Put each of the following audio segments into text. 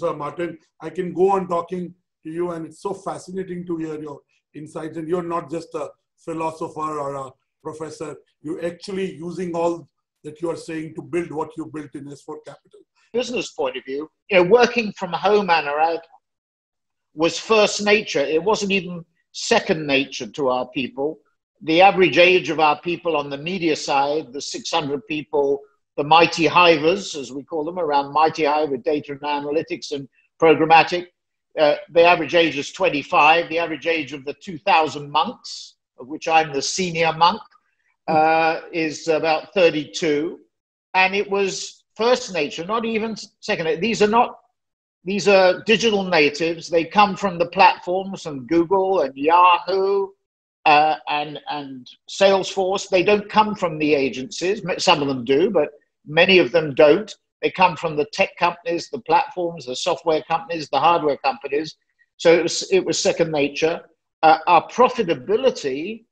sir, Martin. I can go on talking to you, and it's so fascinating to hear your insights. And you're not just a philosopher or a professor, you're actually using all that you are saying to build what you built in S4 Capital. Business point of view, you know, working from home, Anurag, was first nature. It wasn't even second nature to our people. The average age of our people on the media side, the 600 people, the mighty hivers, as we call them, around MightyHive with data and analytics and programmatic, uh, the average age is 25. The average age of the 2,000 monks, of which I'm the senior monk, uh, is about 32. And it was first nature, not even second. Nature. These are not, these are digital natives. They come from the platforms and Google and Yahoo uh, and, and Salesforce. They don't come from the agencies. Some of them do, but many of them don't. They come from the tech companies, the platforms, the software companies, the hardware companies. So it was, it was second nature. Uh, our profitability,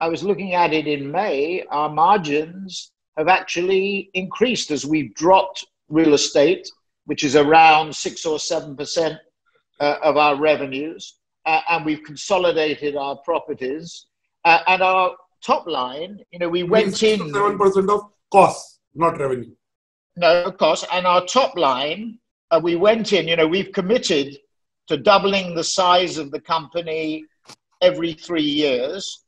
I was looking at it in May, our margins have actually increased as we've dropped real estate, which is around six or seven percent uh, of our revenues, uh, and we've consolidated our properties. Uh, and our top line, you know, we went in seven percent of costs, not revenue. No, of course. And our top line, uh, we went in, you know, we've committed to doubling the size of the company every three years,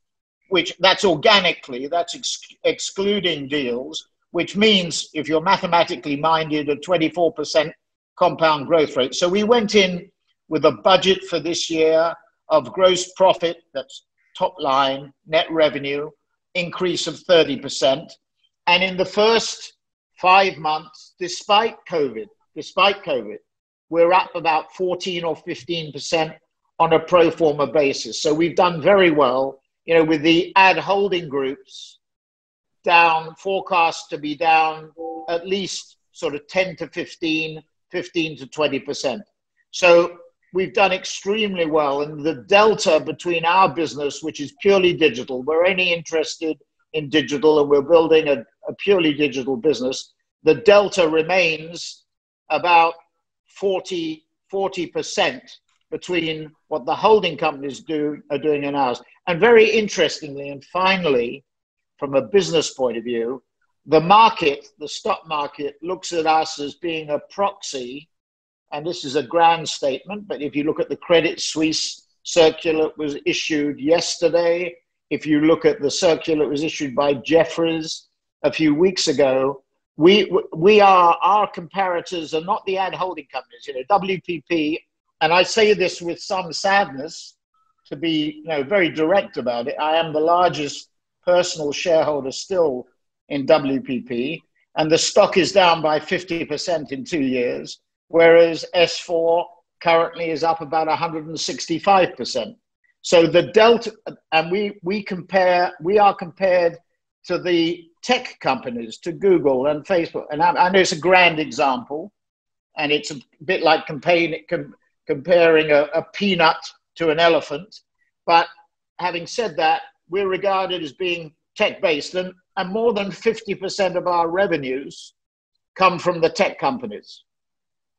which that's organically, that's ex- excluding deals, which means if you're mathematically minded, a 24% compound growth rate. So we went in with a budget for this year of gross profit, that's top line, net revenue, increase of 30%. And in the first five months, despite COVID, despite COVID, we're up about 14 or 15% on a pro forma basis. So we've done very well, you know, with the ad holding groups down, forecast to be down at least sort of 10 to 15, 15 to 20%. So we've done extremely well. And the delta between our business, which is purely digital, we're only interested in digital and we're building a, a purely digital business, the delta remains about 40, 40% between what the holding companies do are doing and ours. And very interestingly, and finally, from a business point of view, the market, the stock market, looks at us as being a proxy. And this is a grand statement, but if you look at the Credit Suisse circular that was issued yesterday, if you look at the circular that was issued by Jefferies a few weeks ago, we, we are, our comparators are not the ad holding companies, you know, WPP, and I say this with some sadness to be, you know, very direct about it. I am the largest personal shareholder still in WPP, and the stock is down by 50% in two years, whereas S4 currently is up about 165%. So the delta, and we, we compare, we are compared to the tech companies, to Google and Facebook. And I, I know it's a grand example, and it's a bit like comparing, com, comparing a, a peanut to an elephant. But having said that, we're regarded as being tech based, and, and more than 50% of our revenues come from the tech companies.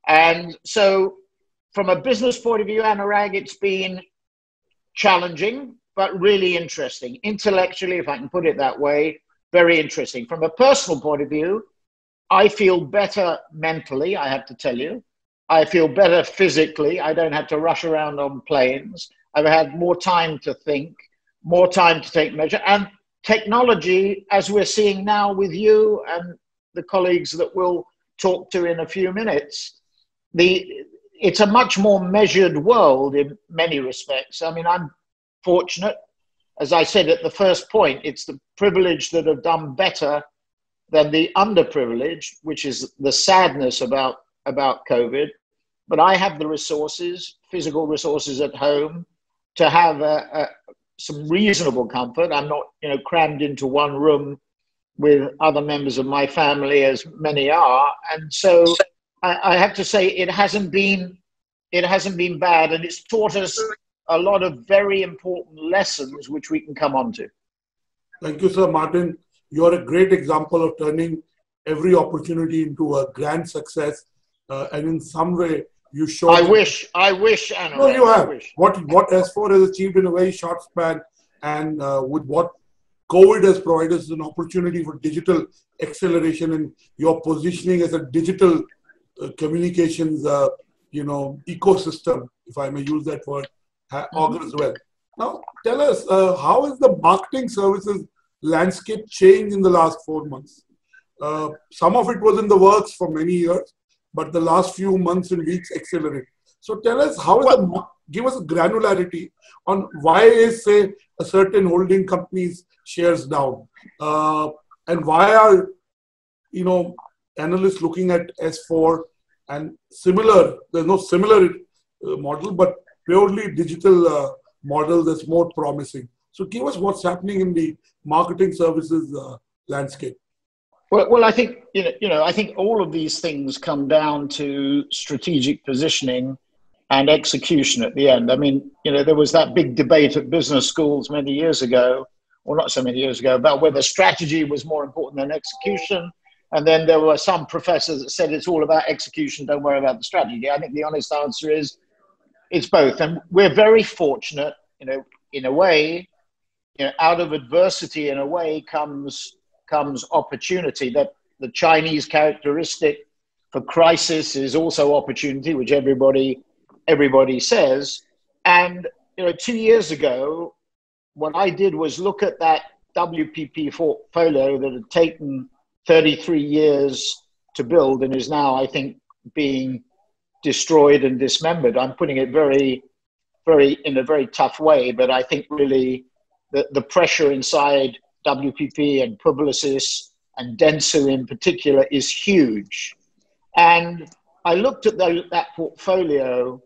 And so, from a business point of view, Anurag, it's been challenging, but really interesting. Intellectually, if I can put it that way, very interesting. From a personal point of view, I feel better mentally, I have to tell you. I feel better physically. I don't have to rush around on planes. I've had more time to think, more time to take measure. And technology, as we're seeing now with you and the colleagues that we'll talk to in a few minutes, the, it's a much more measured world in many respects. I mean, I'm fortunate, as I said at the first point, it's the privileged that have done better than the underprivileged, which is the sadness about, about COVID. But I have the resources, physical resources at home, to have a, a, some reasonable comfort. I'm not, you know, crammed into one room with other members of my family, as many are, and so I, I have to say it hasn't been it hasn't been bad, and it's taught us a lot of very important lessons which we can come on to. Thank you, sir. Martin, you're a great example of turning every opportunity into a grand success. Uh, and in some way, You show. I wish. I wish. Anna, no, you have. What what S4 has achieved in a very short span, and uh, with what COVID has provided us an opportunity for digital acceleration, and your positioning as a digital uh, communications, uh, you know, ecosystem, if I may use that word. Augurs well. Now, tell us, uh, how has the marketing services landscape changed in the last four months? Uh, some of it was in the works for many years, but the last few months and weeks accelerate. So tell us how is the give us a granularity on why is say a certain holding company's shares down, uh, and why are you know analysts looking at S4 and similar. There's no similar uh, model, but purely digital uh, model that's more promising. So give us what's happening in the marketing services uh, landscape. Well, well, I think you know, you know, I think all of these things come down to strategic positioning and execution at the end. I mean, you know, there was that big debate at business schools many years ago, or not so many years ago, about whether strategy was more important than execution. And then there were some professors that said it's all about execution, don't worry about the strategy. I think the honest answer is it's both. And we're very fortunate, you know, in a way, you know, out of adversity, in a way, comes comes opportunity. That the Chinese characteristic for crisis is also opportunity, which everybody everybody says. And you know, two years ago, what I did was look at that WPP portfolio that had taken 33 years to build and is now, I think, being destroyed and dismembered. I'm putting it very, very in a very tough way, but I think really the, the pressure inside WPP and Publicis and Dentsu in particular is huge. And I looked at the, that portfolio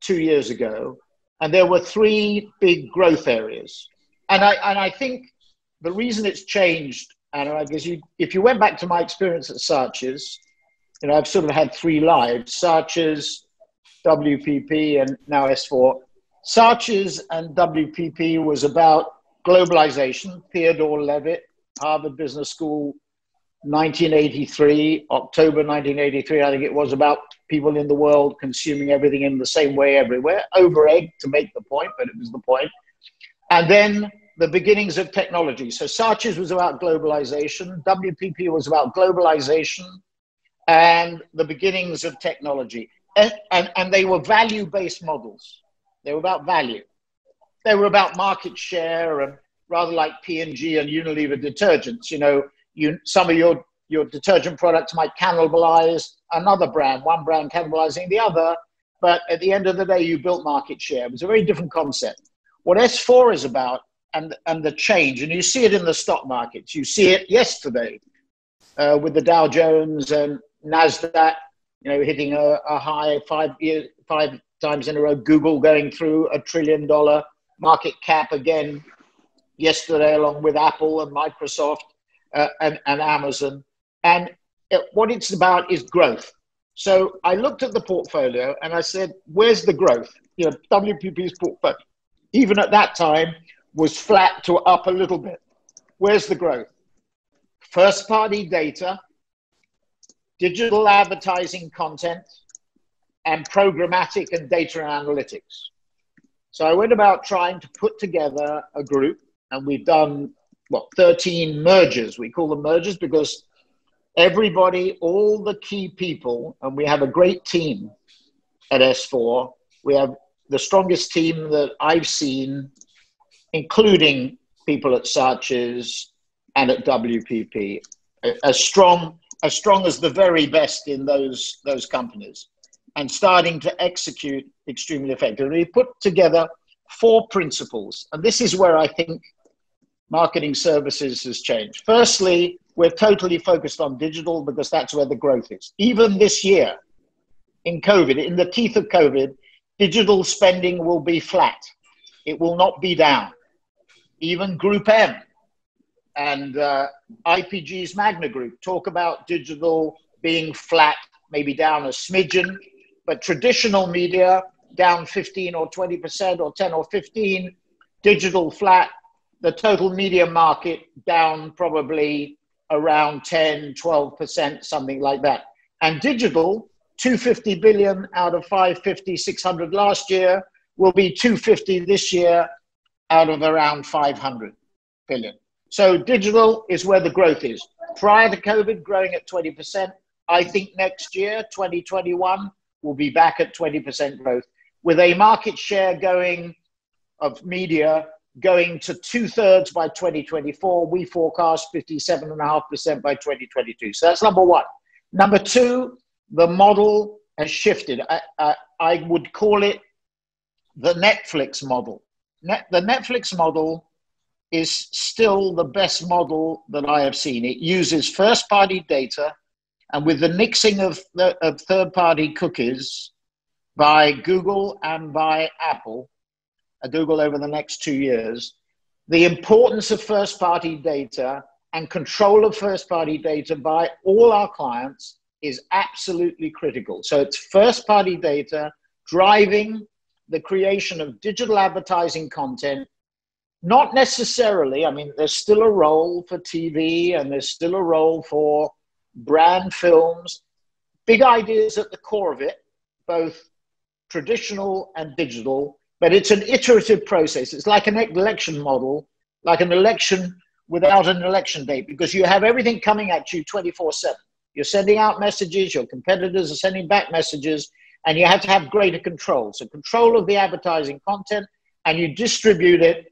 two years ago, and there were three big growth areas. And I, and I think the reason it's changed, and I guess you, if you went back to my experience at Saatchi's, you know, I've sort of had three lives Saatchi's, WPP, and now S4. Saatchi's and WPP was about globalization. Theodore Levitt, Harvard Business School, 1983, October 1983, I think it was about people in the world consuming everything in the same way everywhere. Over egg to make the point, but it was the point. And then the beginnings of technology. So Saatchi's was about globalization, WPP was about globalization and the beginnings of technology. And, and, and they were value based models, they were about value. They were about market share and rather like P&G and Unilever detergents. You know, you, some of your, your detergent products might cannibalize another brand, one brand cannibalizing the other. But at the end of the day, you built market share. It was a very different concept. What S4 is about and, and the change, and you see it in the stock markets. You see it yesterday uh, with the Dow Jones and NASDAQ, you know, hitting a, a high five, year, five times in a row. Google going through a trillion dollar market cap again yesterday, along with Apple and Microsoft uh, and, and Amazon. And it, what it's about is growth. So I looked at the portfolio and I said, where's the growth? You know, WPP's portfolio, even at that time, was flat to up a little bit. Where's the growth? First party data, digital advertising content, and programmatic and data analytics. So I went about trying to put together a group, and we've done what 13 mergers. We call them mergers because everybody, all the key people, and we have a great team at S4. We have the strongest team that I've seen, including people at Saatchi's and at WPP, as strong as strong as the very best in those those companies, and starting to execute extremely effectively. We put together four principles, and this is where I think marketing services has changed. Firstly, we're totally focused on digital because that's where the growth is. Even this year, in COVID, in the teeth of COVID, digital spending will be flat. It will not be down. Even GroupM and uh, IPG's Magna Group talk about digital being flat, maybe down a smidgen, but traditional media down 15 or 20% or 10 or 15, digital flat, the total media market down probably around 10, 12%, something like that. And digital 250 billion out of 550, 600 last year will be 250 this year out of around 500 billion. So digital is where the growth is. Prior to COVID, growing at 20%. I think next year, 2021, we'll be back at 20% growth with a market share going of media going to two thirds by 2024. We forecast 57.5% by 2022. So that's number one. Number two, the model has shifted. I, I, I would call it the Netflix model. Net, the Netflix model is still the best model that I have seen. It uses first party data and with the mixing of, of third party cookies by Google and by Apple, uh, Google over the next two years, the importance of first party data and control of first party data by all our clients is absolutely critical. So it's first party data driving the creation of digital advertising content. Not necessarily, I mean, there's still a role for TV and there's still a role for brand films. Big ideas at the core of it, both traditional and digital, but it's an iterative process. It's like an election model, like an election without an election date, because you have everything coming at you 24 7. You're sending out messages, your competitors are sending back messages, and you have to have greater control. So, control of the advertising content, and you distribute it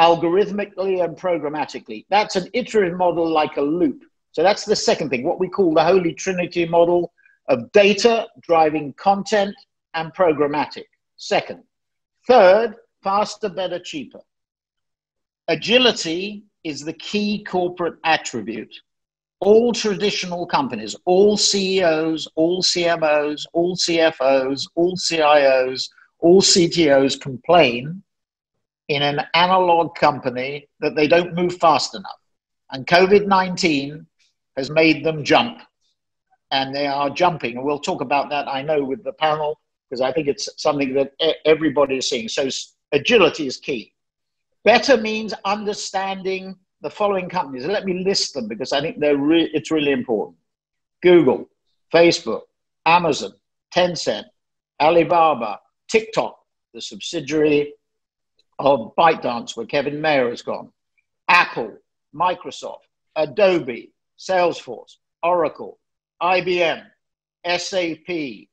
algorithmically and programmatically. That's an iterative model like a loop. So, that's the second thing, what we call the Holy Trinity model of data driving content and programmatic. Second. Third, faster, better, cheaper. Agility is the key corporate attribute all traditional companies, all CEOs, all CMOs, all CFOs, all CIOs, all CTOs complain in an analog company that they don't move fast enough. And COVID 19 has made them jump. And they are jumping. And we'll talk about that, I know, with the panel, because I think it's something that everybody is seeing. So agility is key. Better means understanding the following companies. Let me list them because I think they're re- it's really important Google, Facebook, Amazon, Tencent, Alibaba, TikTok, the subsidiary of ByteDance, where Kevin Mayer has gone, Apple, Microsoft, Adobe, Salesforce, Oracle, IBM, SAP,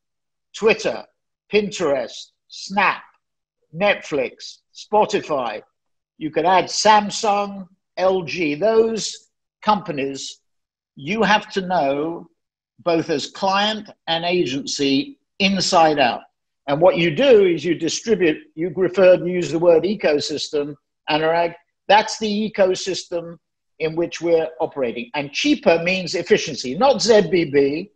Twitter, Pinterest, Snap, Netflix, Spotify. You could add Samsung, LG, those companies, you have to know both as client and agency inside out. And what you do is you distribute, you referred and use the word ecosystem, Anurag. That's the ecosystem in which we're operating. And cheaper means efficiency, not ZBB,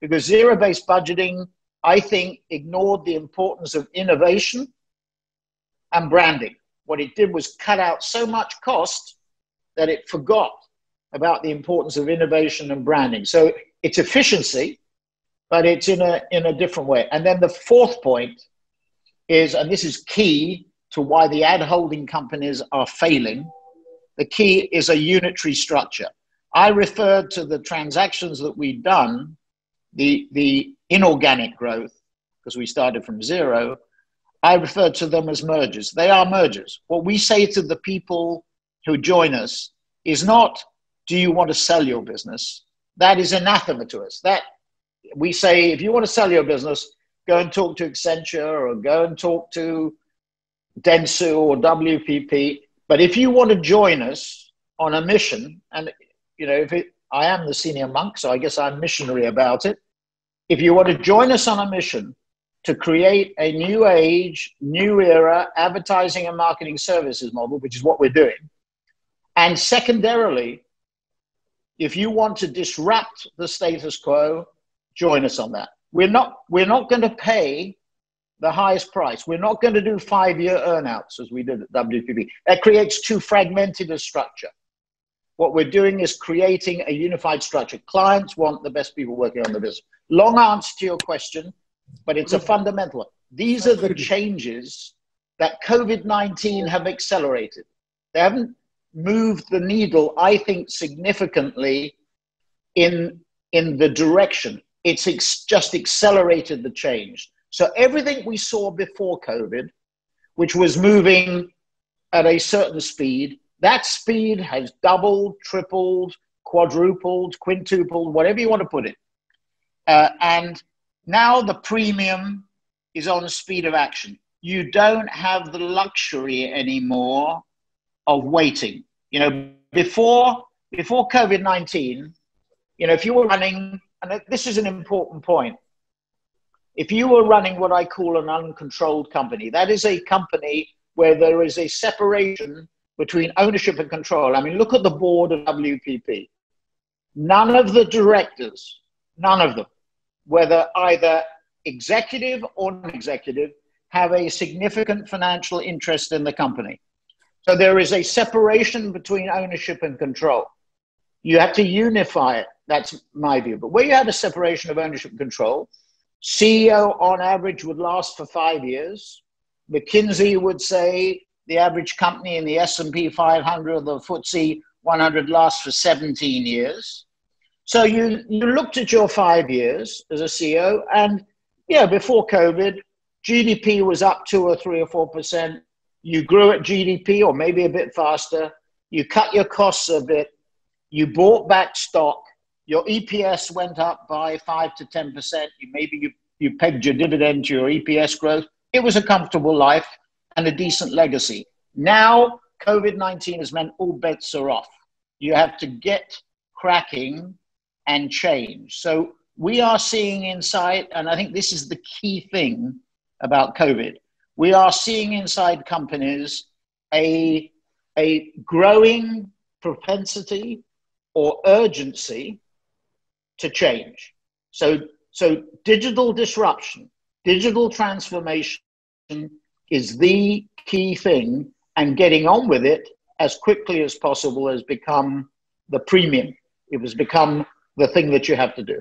because zero based budgeting, I think, ignored the importance of innovation and branding. What it did was cut out so much cost that it forgot about the importance of innovation and branding. So it's efficiency, but it's in a, in a different way. And then the fourth point is, and this is key to why the ad holding companies are failing, the key is a unitary structure. I referred to the transactions that we've done, the, the inorganic growth, because we started from zero. I referred to them as mergers. They are mergers. What we say to the people who join us is not, do you want to sell your business? That is anathema to us. That we say, if you want to sell your business, go and talk to Accenture or go and talk to Dentsu or WPP. But if you want to join us on a mission, and you know, if it, I am the senior monk, so I guess I'm missionary about it. If you want to join us on a mission to create a new age, new era advertising and marketing services model, which is what we're doing, and secondarily, if you want to disrupt the status quo, join us on that. We're not, we're not going to pay the highest price. We're not going to do five year earnouts as we did at WPP. That creates too fragmented a structure. What we're doing is creating a unified structure. Clients want the best people working on the business. Long answer to your question, but it's a fundamental. These are the changes that COVID 19 have accelerated. They haven't moved the needle, I think, significantly in, in the direction. It's ex- just accelerated the change. So everything we saw before COVID, which was moving at a certain speed, that speed has doubled, tripled, quadrupled, quintupled, whatever you want to put it. Uh, and now the premium is on speed of action. You don't have the luxury anymore of waiting. You know, before before COVID nineteen, you know, if you were running, and this is an important point, if you are running what I call an uncontrolled company, that is a company where there is a separation between ownership and control. I mean, look at the board of WPP. None of the directors, none of them, whether either executive or non executive, have a significant financial interest in the company. So there is a separation between ownership and control. You have to unify it. That's my view. But where you have a separation of ownership and control, CEO on average would last for five years. McKinsey would say the average company in the S&P 500 or the FTSE 100 lasts for 17 years. So you, you looked at your five years as a CEO, and yeah, before COVID, GDP was up two or three or four percent. You grew at GDP or maybe a bit faster. You cut your costs a bit. You bought back stock. Your EPS went up by five to ten percent. You maybe you, you pegged your dividend to your EPS growth. It was a comfortable life and a decent legacy. Now, COVID 19 has meant all bets are off. You have to get cracking and change. So, we are seeing inside, and I think this is the key thing about COVID, we are seeing inside companies a, a growing propensity or urgency to change. So, so digital disruption, digital transformation is the key thing, and getting on with it as quickly as possible has become the premium. It has become the thing that you have to do.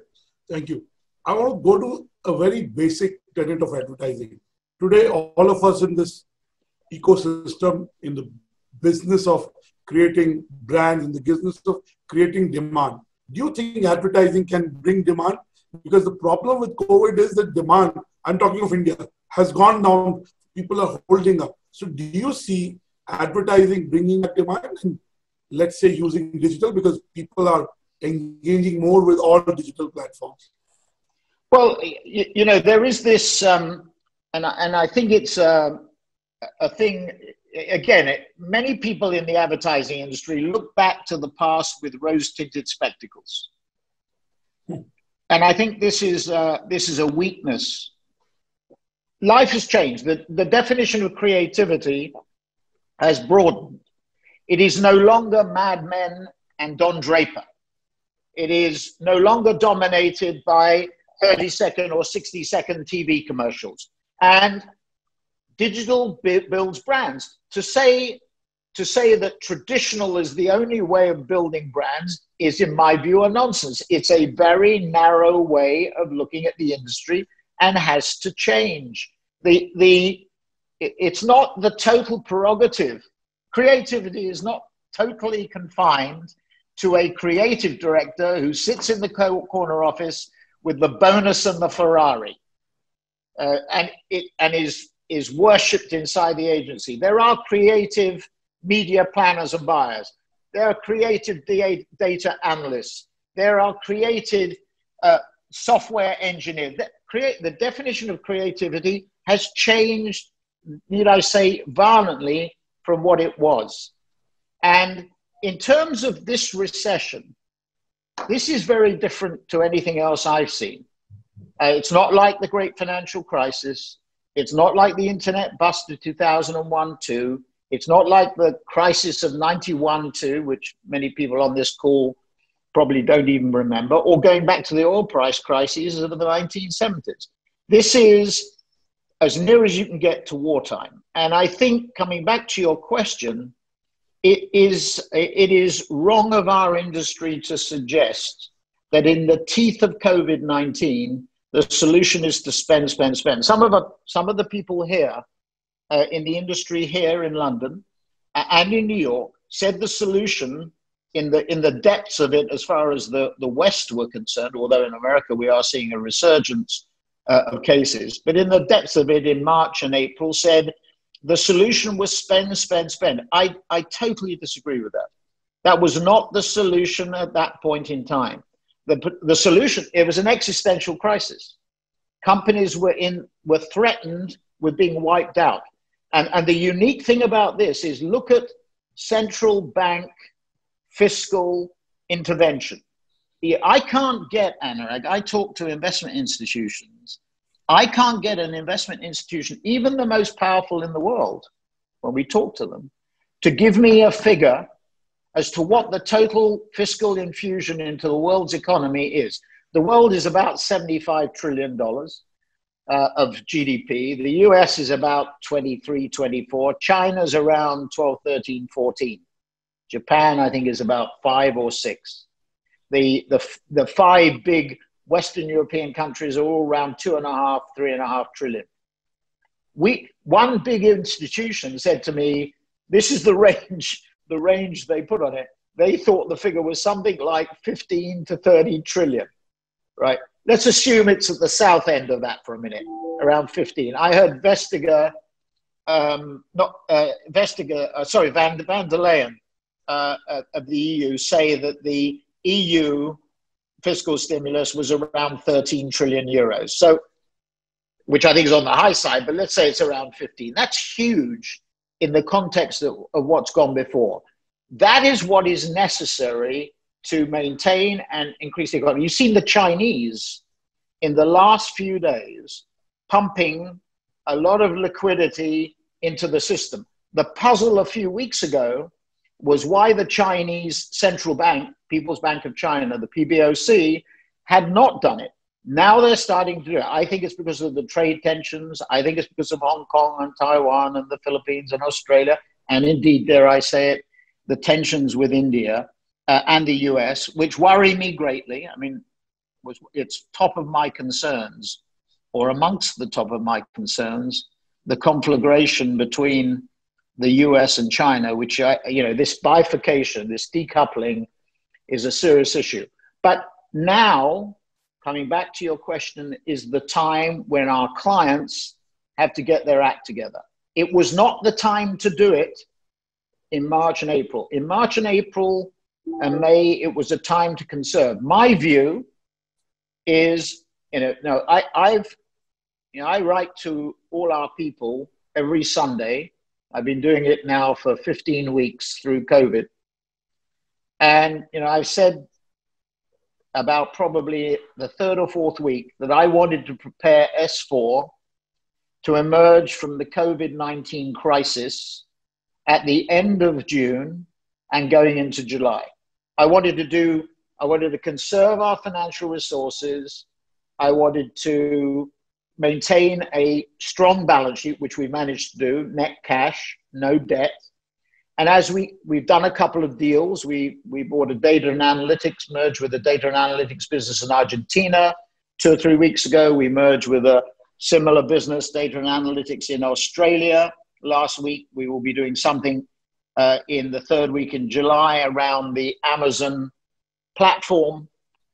Thank you. I want to go to a very basic tenet of advertising. Today, all of us in this ecosystem, in the business of creating brands, in the business of creating demand, do you think advertising can bring demand? Because the problem with COVID is that demand, I'm talking of India, has gone down. People are holding up. So, do you see advertising bringing up demand? And let's say using digital because people are engaging more with all digital platforms? Well, you, you know, there is this, um, and, I, and I think it's a, a thing, again, it, many people in the advertising industry look back to the past with rose tinted spectacles. Hmm. And I think this is, uh, this is a weakness. Life has changed. The, the definition of creativity has broadened. It is no longer Mad Men and Don Draper. It is no longer dominated by 30 second or 60 second TV commercials. And digital builds brands. To say, to say that traditional is the only way of building brands is, in my view, a nonsense. It's a very narrow way of looking at the industry and has to change. The, the, it's not the total prerogative. Creativity is not totally confined to a creative director who sits in the corner office with the bonus and the Ferrari, uh, and it and is is worshipped inside the agency. There are creative media planners and buyers. There are creative data analysts. There are creative uh, software engineers. The, create, the definition of creativity has changed, need I say, violently from what it was. And in terms of this recession, this is very different to anything else I've seen. Uh, it's not like the great financial crisis. It's not like the internet bust of 2001 2. It's not like the crisis of 91 2, which many people on this call probably don't even remember, or going back to the oil price crises of the 1970s. This is as near as you can get to wartime. And I think, coming back to your question, it is, it is wrong of our industry to suggest that in the teeth of COVID 19, the solution is to spend, spend, spend. Some of, the, some of the people here uh, in the industry here in London uh, and in New York said the solution in the in the depths of it, as far as the, the West were concerned, although in America we are seeing a resurgence uh, of cases, but in the depths of it in March and April said the solution was spend, spend, spend. I, I totally disagree with that. That was not the solution at that point in time. The, the solution, it was an existential crisis. Companies were, in, were threatened with being wiped out. And, and the unique thing about this is look at central bank fiscal intervention. I can't get, Anurag, I talk to investment institutions. I can't get an investment institution, even the most powerful in the world, when we talk to them, to give me a figure as to what the total fiscal infusion into the world's economy is. The world is about $75 trillion uh, of GDP. The US is about 23, 24. China's around 12, 13, 14. Japan, I think, is about five or six. The, the, the five big Western European countries are all around two and a half, three and a half trillion. We, one big institution said to me, this is the range the range they put on it, they thought the figure was something like 15 to 30 trillion, right? Let's assume it's at the south end of that for a minute, around 15. I heard Vestager, um, not uh, Vestager, uh, sorry, Van, Van der Leyen uh, uh of the EU say that the EU fiscal stimulus was around 13 trillion euros. So, which I think is on the high side, but let's say it's around 15. That's huge in the context of, of what's gone before. That is what is necessary to maintain and increase the economy. You've seen the Chinese in the last few days pumping a lot of liquidity into the system. The puzzle a few weeks ago was why the Chinese central bank, People's Bank of China, the PBOC, had not done it. Now they're starting to do it. I think it's because of the trade tensions. I think it's because of Hong Kong and Taiwan and the Philippines and Australia, and indeed, dare I say it, the tensions with India uh, and the US, which worry me greatly. I mean, it's top of my concerns, or amongst the top of my concerns, the conflagration between the US and China, which, I, you know, this bifurcation, this decoupling is a serious issue. But now, coming back to your question, is the time when our clients have to get their act together. It was not the time to do it in March and April. In March and April and May, it was a time to conserve. My view is, you know, no, I, I've, you know, I write to all our people every Sunday. I've been doing it now for 15 weeks through COVID. And, you know, I've said about probably the third or fourth week that I wanted to prepare S4 to emerge from the COVID 19 crisis at the end of June and going into July. I wanted to do, I wanted to conserve our financial resources. I wanted to maintain a strong balance sheet, which we managed to do, net cash, no debt. And as we, we've done a couple of deals, we, we bought a data and analytics, merged with a data and analytics business in Argentina. Two or three weeks ago, we merged with a similar business, data and analytics in Australia. Last week, we will be doing something uh, in the third week in July around the Amazon platform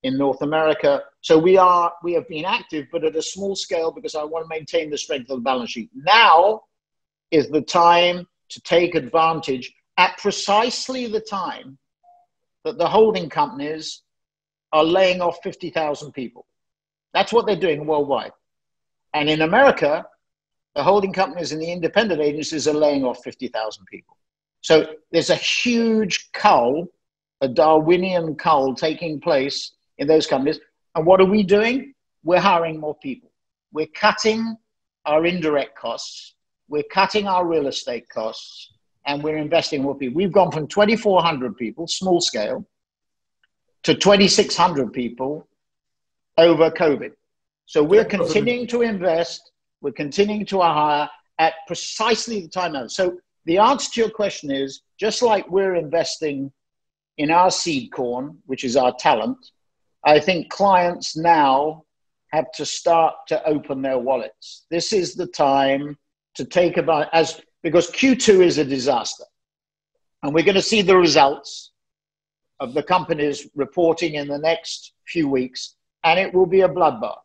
in North America. So we are we have been active, but at a small scale because I want to maintain the strength of the balance sheet. Now is the time to take advantage at precisely the time that the holding companies are laying off 50,000 people. That's what they're doing worldwide. And in America, the holding companies and the independent agencies are laying off 50,000 people. So there's a huge cull, a Darwinian cull taking place in those companies. And what are we doing? We're hiring more people. We're cutting our indirect costs we're cutting our real estate costs and we're investing more people. We've gone from 2,400 people, small scale, to 2,600 people over COVID. So we're continuing to invest, we're continuing to hire at precisely the time now. So the answer to your question is just like we're investing in our seed corn, which is our talent, I think clients now have to start to open their wallets. This is the time to take about as because Q2 is a disaster. And we're going to see the results of the companies reporting in the next few weeks, and it will be a bloodbath.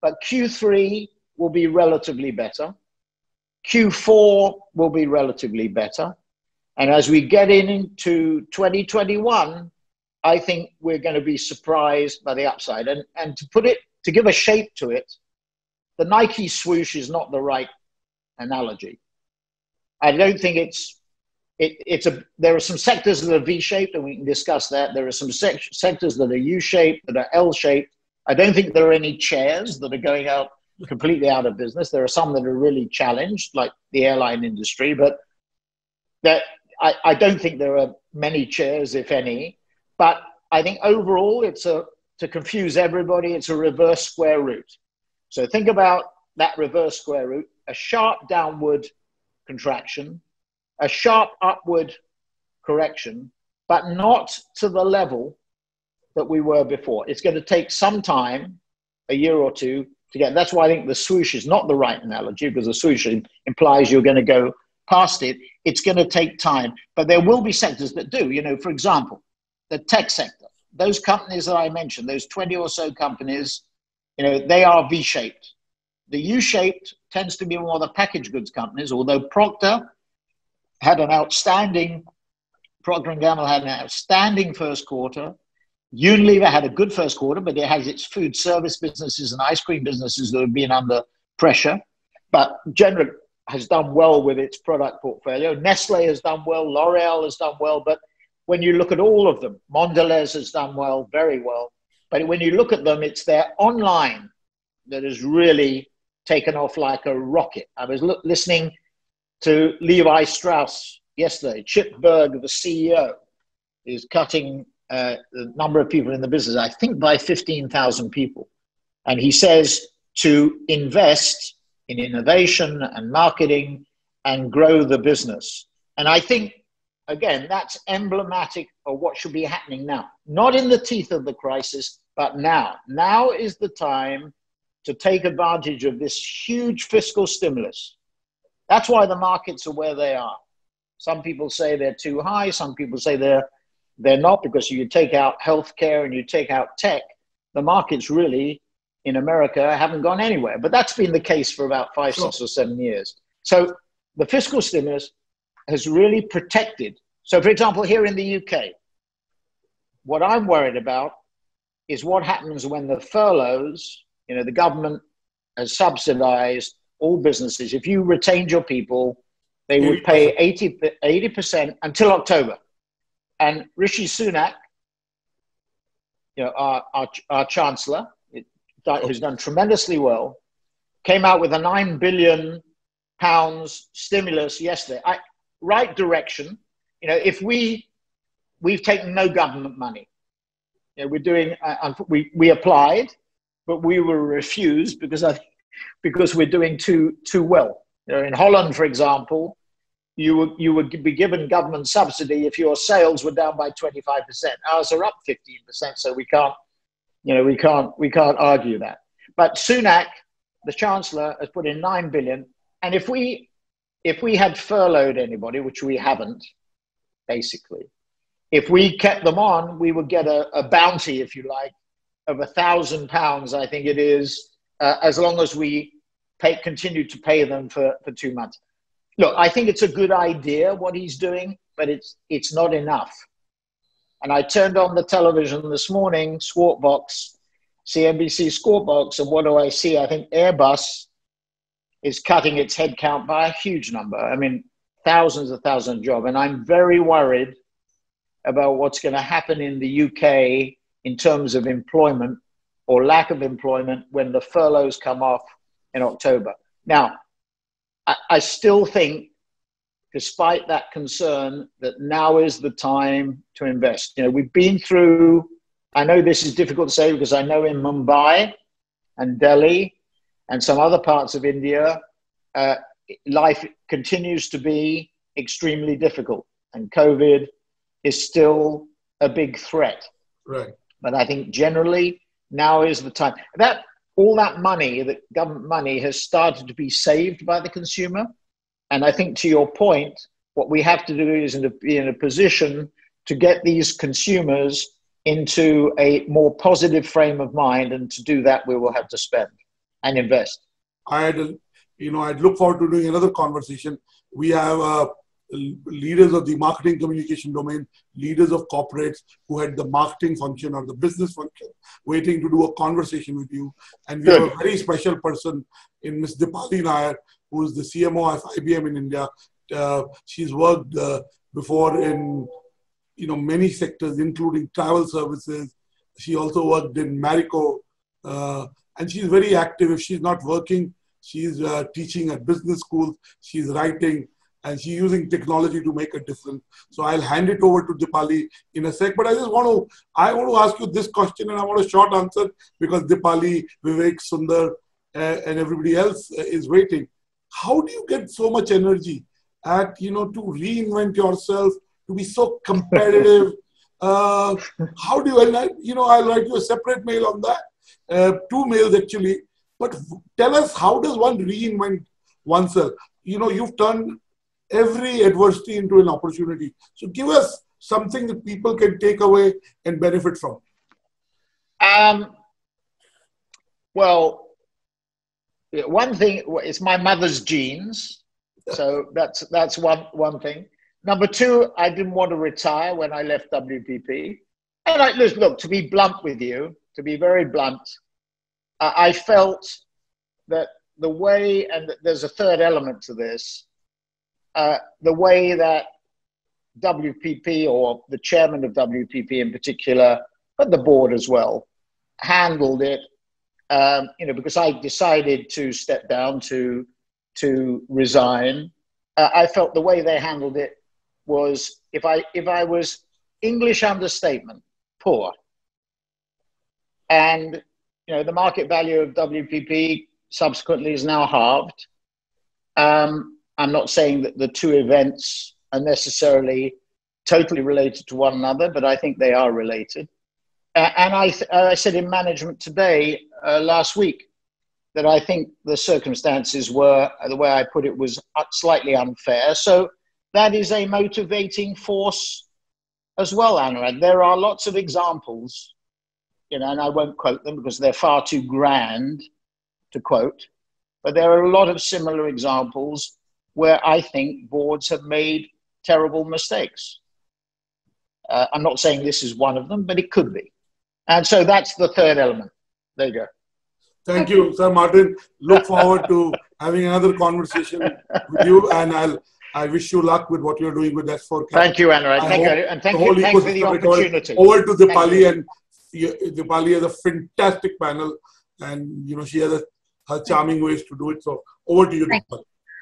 But Q3 will be relatively better. Q4 will be relatively better. And as we get into 2021, I think we're going to be surprised by the upside. And, and to put it, to give a shape to it, the Nike swoosh is not the right analogy. I don't think it's it, it's a there are some sectors that are V-shaped, and we can discuss that. There are some sec- sectors that are U-shaped, that are L-shaped. I don't think there are any chairs that are going out completely out of business. There are some that are really challenged, like the airline industry, but that I, I don't think there are many chairs, if any. But I think overall, it's a to confuse everybody. It's a reverse square root. So think about that reverse square root: a sharp downward contraction a sharp upward correction, but not to the level that we were before. It's going to take some time, a year or two, to get. That's why I think the swoosh is not the right analogy because the swoosh implies you're going to go past it. It's going to take time, but there will be sectors that do. You know, for example, the tech sector. Those companies that I mentioned, those 20 or so companies, you know, they are V-shaped. The U-shaped tends to be more the packaged goods companies, although Procter had an outstanding, Procter & Gamble had an outstanding first quarter. Unilever had a good first quarter, but it has its food service businesses and ice cream businesses that have been under pressure. But generally has done well with its product portfolio. Nestle has done well. L'Oreal has done well. But when you look at all of them, Mondelez has done well, very well. But when you look at them, it's their online that has really taken off like a rocket. I was lo- listening to Levi Strauss yesterday. Chip Berg, the CEO, is cutting uh, the number of people in the business, I think, by 15,000 people. And he says to invest in innovation and marketing and grow the business. And I think, again, that's emblematic of what should be happening now. Not in the teeth of the crisis, but now. Now is the time to take advantage of this huge fiscal stimulus that's why the markets are where they are. Some people say they're too high. Some people say they're they're not because you take out healthcare and you take out tech, the markets really in America haven't gone anywhere. But that's been the case for about five, sure. six, or seven years. So the fiscal stimulus has really protected. So, for example, here in the UK, what I'm worried about is what happens when the furloughs, you know, the government has subsidized all businesses, if you retained your people, they would pay 80, percent until October. And Rishi Sunak, you know, our, our, our chancellor, who's done tremendously well, came out with a 9 billion pounds stimulus yesterday. I, right direction. You know, if we, we've taken no government money. You know, we're doing, uh, we, we applied, but we were refused because I because we're doing too too well. You know, in Holland, for example, you would you would be given government subsidy if your sales were down by 25%. Ours are up 15%, so we can't, you know, we can't we can't argue that. But Sunak, the chancellor, has put in nine billion, and if we if we had furloughed anybody, which we haven't, basically, if we kept them on, we would get a, a bounty, if you like, of a thousand pounds. I think it is uh, as long as we pay, continue to pay them for, for two months. Look, I think it's a good idea what he's doing, but it's, it's not enough. And I turned on the television this morning, Squawk Box, CNBC Squawk Box, and what do I see? I think Airbus is cutting its headcount by a huge number. I mean, thousands of thousands of jobs. And I'm very worried about what's going to happen in the UK in terms of employment or lack of employment when the furloughs come off in October. Now, I, I still think, despite that concern, that now is the time to invest. You know, we've been through, I know this is difficult to say because I know in Mumbai and Delhi and some other parts of India, uh, life continues to be extremely difficult, and COVID is still a big threat. Right. But I think generally, now is the time. That all that money, that government money, has started to be saved by the consumer. And I think to your point, what we have to do is a, be in a position to get these consumers into a more positive frame of mind. And to do that, we will have to spend and invest. I had, you know, I'd look forward to doing another conversation. We have uh, leaders of the marketing communication domain, leaders of corporates who had the marketing function or the business function, waiting to do a conversation with you. And we Good. have a very special person in Ms. Dipali Nair, who is the CMO of IBM in India. Uh, she's worked uh, before in you know many sectors, including travel services. She also worked in Marico, uh, and she's very active. If she's not working, she's uh, teaching at business schools. She's writing, and she's using technology to make a difference. So I'll hand it over to Dipali in a sec. But I just want to I want to ask you this question, and I want a short answer because Dipali, Vivek, Sundar, uh, and everybody else uh, is waiting. How do you get so much energy at you know to reinvent yourself? to be so competitive. uh, how do you, and I, you know, I'll write you a separate mail on that, uh, two mails actually. But tell us, how does one reinvent oneself? You know, you've turned every adversity into an opportunity. So give us something that people can take away and benefit from. Um, well, one thing is my mother's genes. So that's that's one one thing. Number two, I didn't want to retire when I left WPP. And I, look, to be blunt with you, to be very blunt, I felt that the way, and there's a third element to this, uh, the way that WPP or the chairman of WPP in particular, but the board as well, handled it, um, you know, because I decided to step down to to resign. Uh, I felt the way they handled it was if I if I was English understatement, poor. And you know the market value of WPP subsequently is now halved. Um, I'm not saying that the two events are necessarily totally related to one another, but I think they are related. Uh, and I, th- I said in management today, uh, last week, that I think the circumstances were, the way I put it, was slightly unfair. So that is a motivating force as well, Anurag. There are lots of examples, you know, and I won't quote them because they're far too grand to quote, but there are a lot of similar examples where I think boards have made terrible mistakes. Uh, I'm not saying this is one of them, but it could be. And so that's the third element. There you go. Thank you, Sir Martin. Look forward to having another conversation with you, and I'll I wish you luck with what you're doing with S4. Thank you, Anurag. Thank you, and thank you thanks for the opportunity. Over to Dipali, and Dipali has a fantastic panel, and you know she has a, her charming ways to do it. So over to you, thank,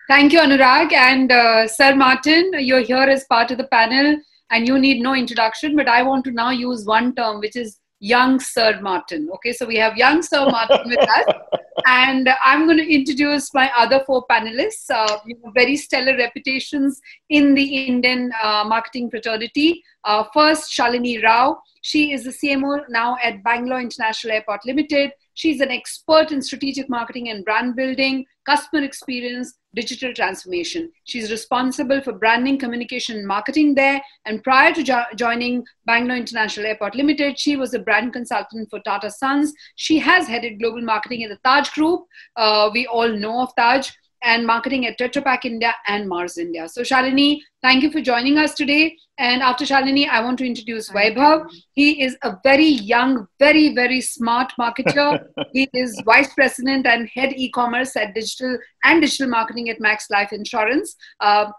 thank you, Anurag, and uh, Sir Martin. You're here as part of the panel, and you need no introduction. But I want to now use one term, which is young Sir Martin. Okay, so we have young Sir Martin with us. And I'm going to introduce my other four panelists, uh, very stellar reputations in the Indian uh, marketing fraternity. Uh, first, Shalini Rao. She is the CMO now at Bangalore International Airport Limited. She's an expert in strategic marketing and brand building, customer experience, digital transformation. She's responsible for branding, communication, and marketing there. And prior to jo- joining Bangalore International Airport Limited, she was a brand consultant for Tata Sons. She has headed global marketing in the Taj Group. Uh, we all know of Taj and marketing at Tetra Pak India and Mars India. So, Shalini, thank you for joining us today. And after Shalini, I want to introduce Vaibhav. He is a very young, very, very smart marketer. he is vice president and head e commerce at digital and digital marketing at Max Life Insurance. Uh,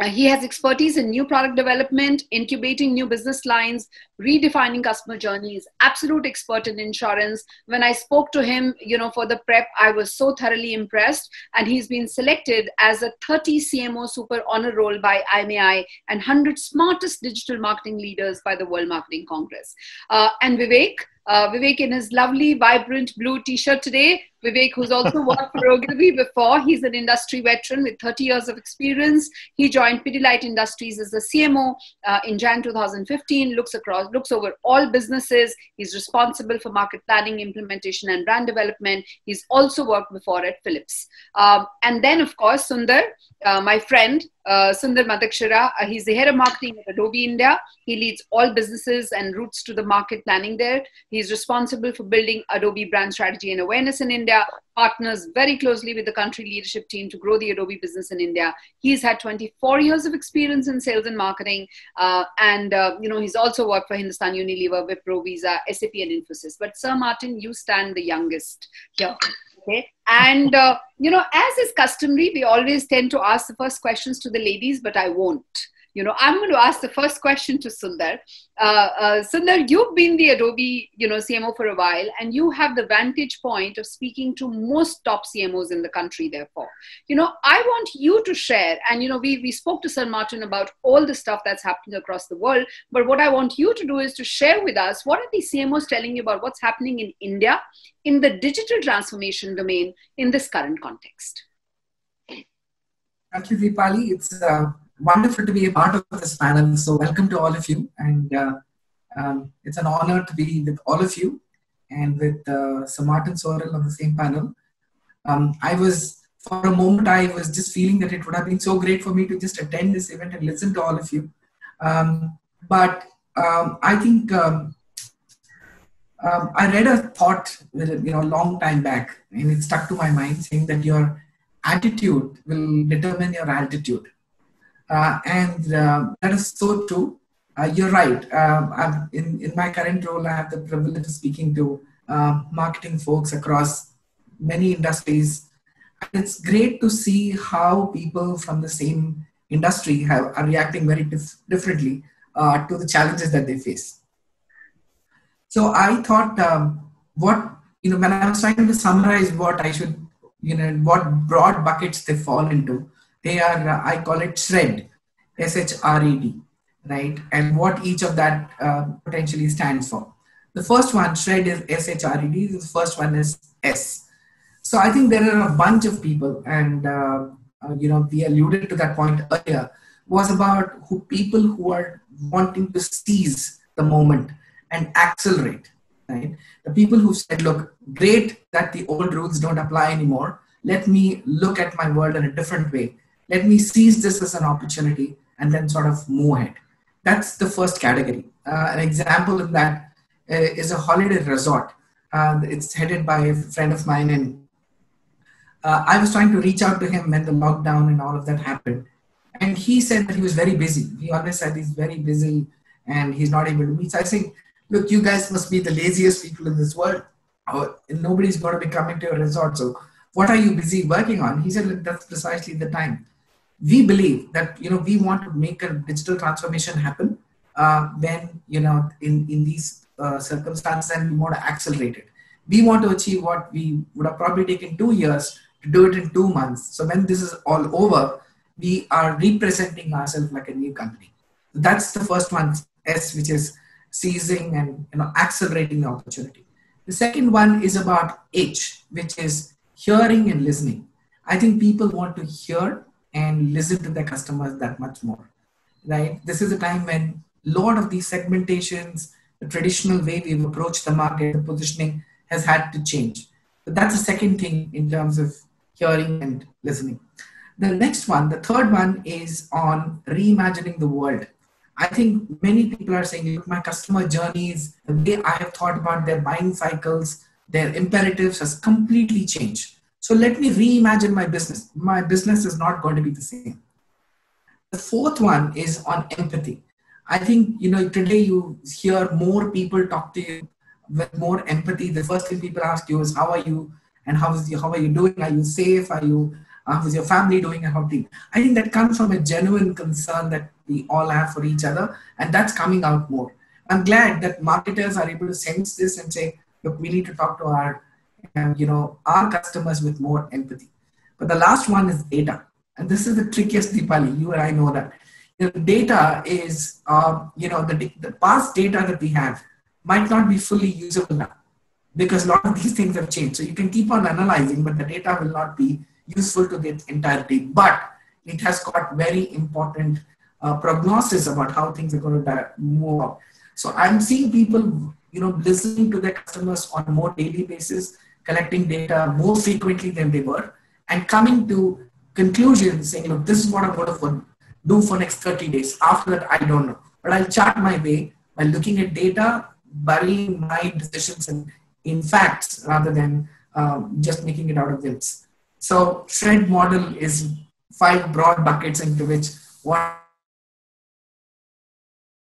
uh, he has expertise in new product development, incubating new business lines, redefining customer journeys, absolute expert in insurance. When I spoke to him, you know, for the prep, I was so thoroughly impressed. And he's been selected as a 30 CMO super honor roll by IMAI and 100 smartest digital marketing leaders by the World Marketing Congress. Uh, and Vivek, uh, Vivek in his lovely, vibrant blue t-shirt today. Vivek, who's also worked for Ogilvy before, he's an industry veteran with 30 years of experience. He joined Pidilite Industries as the CMO uh, in Jan 2015. Looks across, looks over all businesses. He's responsible for market planning, implementation, and brand development. He's also worked before at Philips. Um, and then, of course, Sundar, uh, my friend, uh, Sundar Madakshira. Uh, he's the head of marketing at Adobe India. He leads all businesses and routes to the market planning there. He's responsible for building Adobe brand strategy and awareness in India, partners very closely with the country leadership team to grow the Adobe business in India. He's had 24 years of experience in sales and marketing. Uh, and, uh, you know, he's also worked for Hindustan Unilever, Wipro, Visa, SAP, and Infosys. But Sir Martin, you stand the youngest here. Okay. And, uh, you know, as is customary, we always tend to ask the first questions to the ladies, but I won't. You know, I'm going to ask the first question to Sundar. Uh, uh, Sundar, you've been the Adobe, you know, CMO for a while, and you have the vantage point of speaking to most top CMOs in the country. Therefore, you know, I want you to share. And you know, we we spoke to Sir Martin about all the stuff that's happening across the world. But what I want you to do is to share with us what are the CMOs telling you about what's happening in India in the digital transformation domain in this current context. Thank you, Dipali. It's uh, wonderful to be a part of this panel. So, welcome to all of you. And uh, um, it's an honor to be with all of you and with uh, Sir Martin Sorrell on the same panel. Um, I was, for a moment, I was just feeling that it would have been so great for me to just attend this event and listen to all of you. Um, but um, I think um, um, I read a thought, you know, a long time back, and it stuck to my mind, saying that your attitude will determine your altitude. Uh, and uh, that is so true. Uh, you're right. Um, in, in my current role, I have the privilege of speaking to marketing folks across many industries. And it's great to see how people from the same industry have, are reacting very dif- differently uh, to the challenges that they face. So I thought, um, what, you know, when I was trying to summarize what I should, you know, what broad buckets they fall into, they are, uh, I call it SHRED, S-H-R-E-D, right? And what each of that uh, potentially stands for. The first one, SHRED is S-H-R-E-D, the first one is S. So I think there are a bunch of people, and uh, uh, you know, we alluded to that point earlier, was about who people who are wanting to seize the moment and accelerate, right? The people who said, look, great that the old rules don't apply anymore. Let me look at my world in a different way let me seize this as an opportunity and then sort of move ahead. That's the first category. Uh, an example of that uh, is a holiday resort. Uh, it's headed by a friend of mine, and uh, I was trying to reach out to him when the lockdown and all of that happened. And he said that he was very busy. He always said he's very busy and he's not able to meet. So I said, look, you guys must be the laziest people in this world. Oh, nobody's going to be coming to your resort. So what are you busy working on? He said, that's precisely the time we believe that you know we want to make a digital transformation happen uh, when you know in in these uh, circumstances and we want to accelerate it. We want to achieve what we would have probably taken two years to do it in two months. So when this is all over we are representing ourselves like a new company. That's the first one s which is seizing and you know accelerating the opportunity. The second one is about h which is hearing and listening. I think people want to hear and listen to their customers that much more right? This is a time when a lot of these segmentations the traditional way we've approached the market the positioning has had to change. But that's the second thing in terms of hearing and listening. The next one the third one is on reimagining the world. I think many people are saying look my customer journeys the way i have thought about their buying cycles their imperatives has completely changed so let me reimagine my business. My business is not going to be the same. The fourth one is on empathy. I think you know today you hear more people talk to you with more empathy. The first thing people ask you is how are you and how is you, how are you doing? Are you safe? Are you uh, how's your family doing and how you? I think that comes from a genuine concern that we all have for each other, and that's coming out more. I'm glad that marketers are able to sense this and say, look, we need to talk to our and you know our customers with more empathy. But the last one is data, and this is the trickiest, Dipali. You and I know that. Know, data is uh, you know the, the past data that we have might not be fully usable now because a lot of these things have changed. So you can keep on analyzing, but the data will not be useful to the entirety. But it has got very important uh, prognosis about how things are going to move. So I'm seeing people, you know, listening to their customers on a more daily basis, collecting data more frequently than they were, and coming to conclusions saying, look, this is what I'm going to do for next 30 days. After that, I don't know. But I'll chart my way by looking at data, burying my decisions in, in facts rather than um, just making it out of whims. So shred model is five broad buckets into which one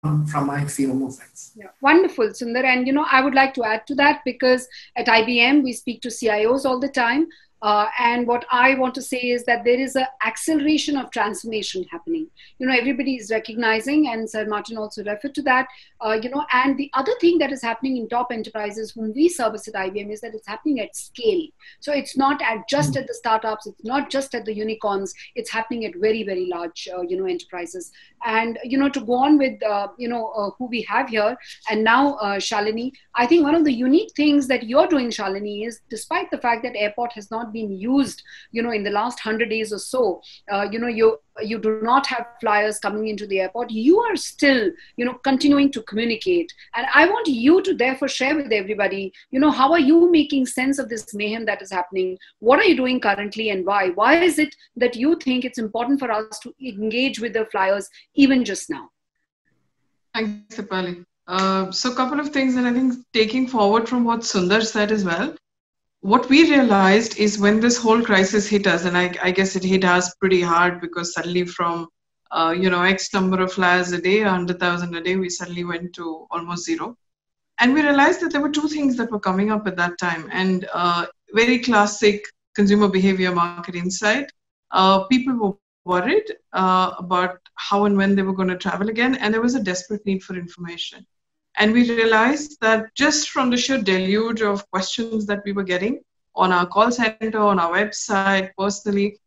from my CEO movements. Yeah, wonderful, Sundar. And you know, I would like to add to that because at IBM we speak to CIOs all the time. Uh, and what I want to say is that there is an acceleration of transformation happening. You know, everybody is recognizing, and Sir Martin also referred to that. Uh, you know, and the other thing that is happening in top enterprises whom we service at IBM is that it's happening at scale. So it's not at just at the startups, it's not just at the unicorns. It's happening at very very large, uh, you know, enterprises. And you know, to go on with uh, you know uh, who we have here, and now uh, Shalini, I think one of the unique things that you're doing, Shalini, is despite the fact that airport has not been used you know in the last 100 days or so. Uh, you know you you do not have flyers coming into the airport. You are still you know continuing to communicate. And i want you to therefore share with everybody you know how are you making sense of this mayhem that is happening? What are you doing currently and why? Why is it that you think it's important for us to engage with the flyers even just now? Thanks Dipali. Uh, so a couple of things that i think taking forward from what sundar said as well what we realized is when this whole crisis hit us, and I, I guess it hit us pretty hard because suddenly from uh, you know X number of flyers a day, 100,000 a day, we suddenly went to almost zero. And we realized that there were two things that were coming up at that time, and uh, very classic consumer behavior market insight. Uh, people were worried uh, about how and when they were going to travel again, and there was a desperate need for information. And we realized that just from the sheer deluge of questions that we were getting on our call center, on our website, personally,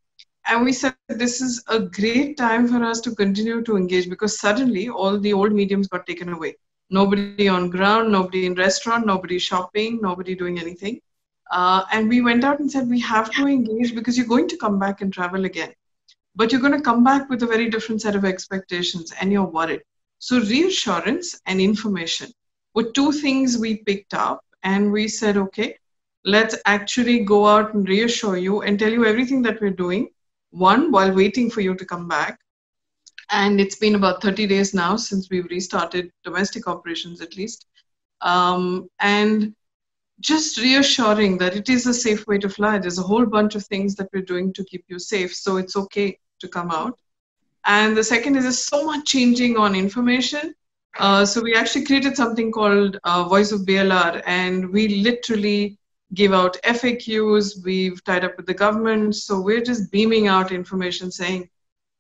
and we said this is a great time for us to continue to engage because suddenly all the old mediums got taken away. Nobody on ground, nobody in restaurant, nobody shopping, nobody doing anything. Uh, and we went out and said we have to engage because you're going to come back and travel again. But you're going to come back with a very different set of expectations and you're worried. So, reassurance and information were two things we picked up, and we said, okay, let's actually go out and reassure you and tell you everything that we're doing. One, while waiting for you to come back. And it's been about 30 days now since we've restarted domestic operations, at least. Um, and just reassuring that it is a safe way to fly. There's a whole bunch of things that we're doing to keep you safe. So it's okay to come out. And the second is there's so much changing on information. Uh, so we actually created something called uh, Voice of BLR, and we literally give out FAQs. We've tied up with the government, so we're just beaming out information saying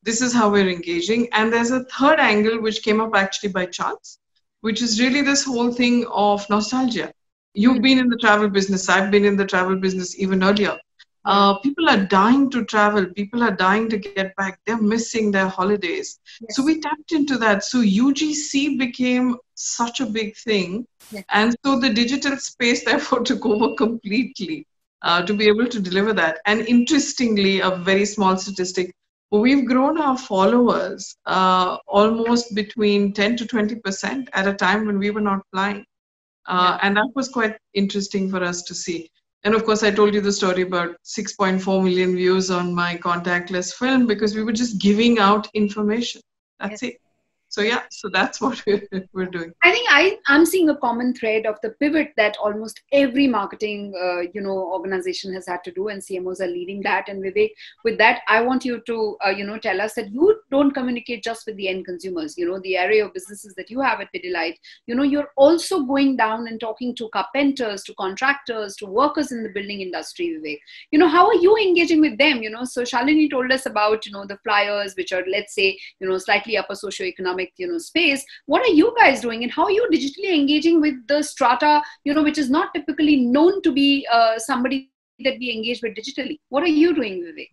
this is how we're engaging. And there's a third angle which came up actually by chance, which is really this whole thing of nostalgia. You've been in the travel business. I've been in the travel business even earlier. Uh, people are dying to travel. People are dying to get back. They're missing their holidays. Yes. So we tapped into that. So UGC became such a big thing. Yes. And so the digital space, therefore, took over completely uh, to be able to deliver that. And interestingly, a very small statistic we've grown our followers uh, almost between 10 to 20% at a time when we were not flying. Uh, yeah. And that was quite interesting for us to see. And of course, I told you the story about 6.4 million views on my contactless film because we were just giving out information. That's yes. it so yeah so that's what we're, doing. I think i i'm seeing a common thread of the pivot that almost every marketing uh, you know organization has had to do and cmos are leading that. And vivek with that i want you to uh, you know tell us that you don't communicate just with the end consumers you know the area of businesses that you have at pidilite. You know you're also going down and talking to carpenters to contractors to workers in the building industry vivek. You know how are you engaging with them? You know so shalini told us about you know the flyers which are let's say you know slightly upper socioeconomic you know space what are you guys doing and how are you digitally engaging with the strata you know which is not typically known to be uh, somebody that we engage with digitally what are you doing vivek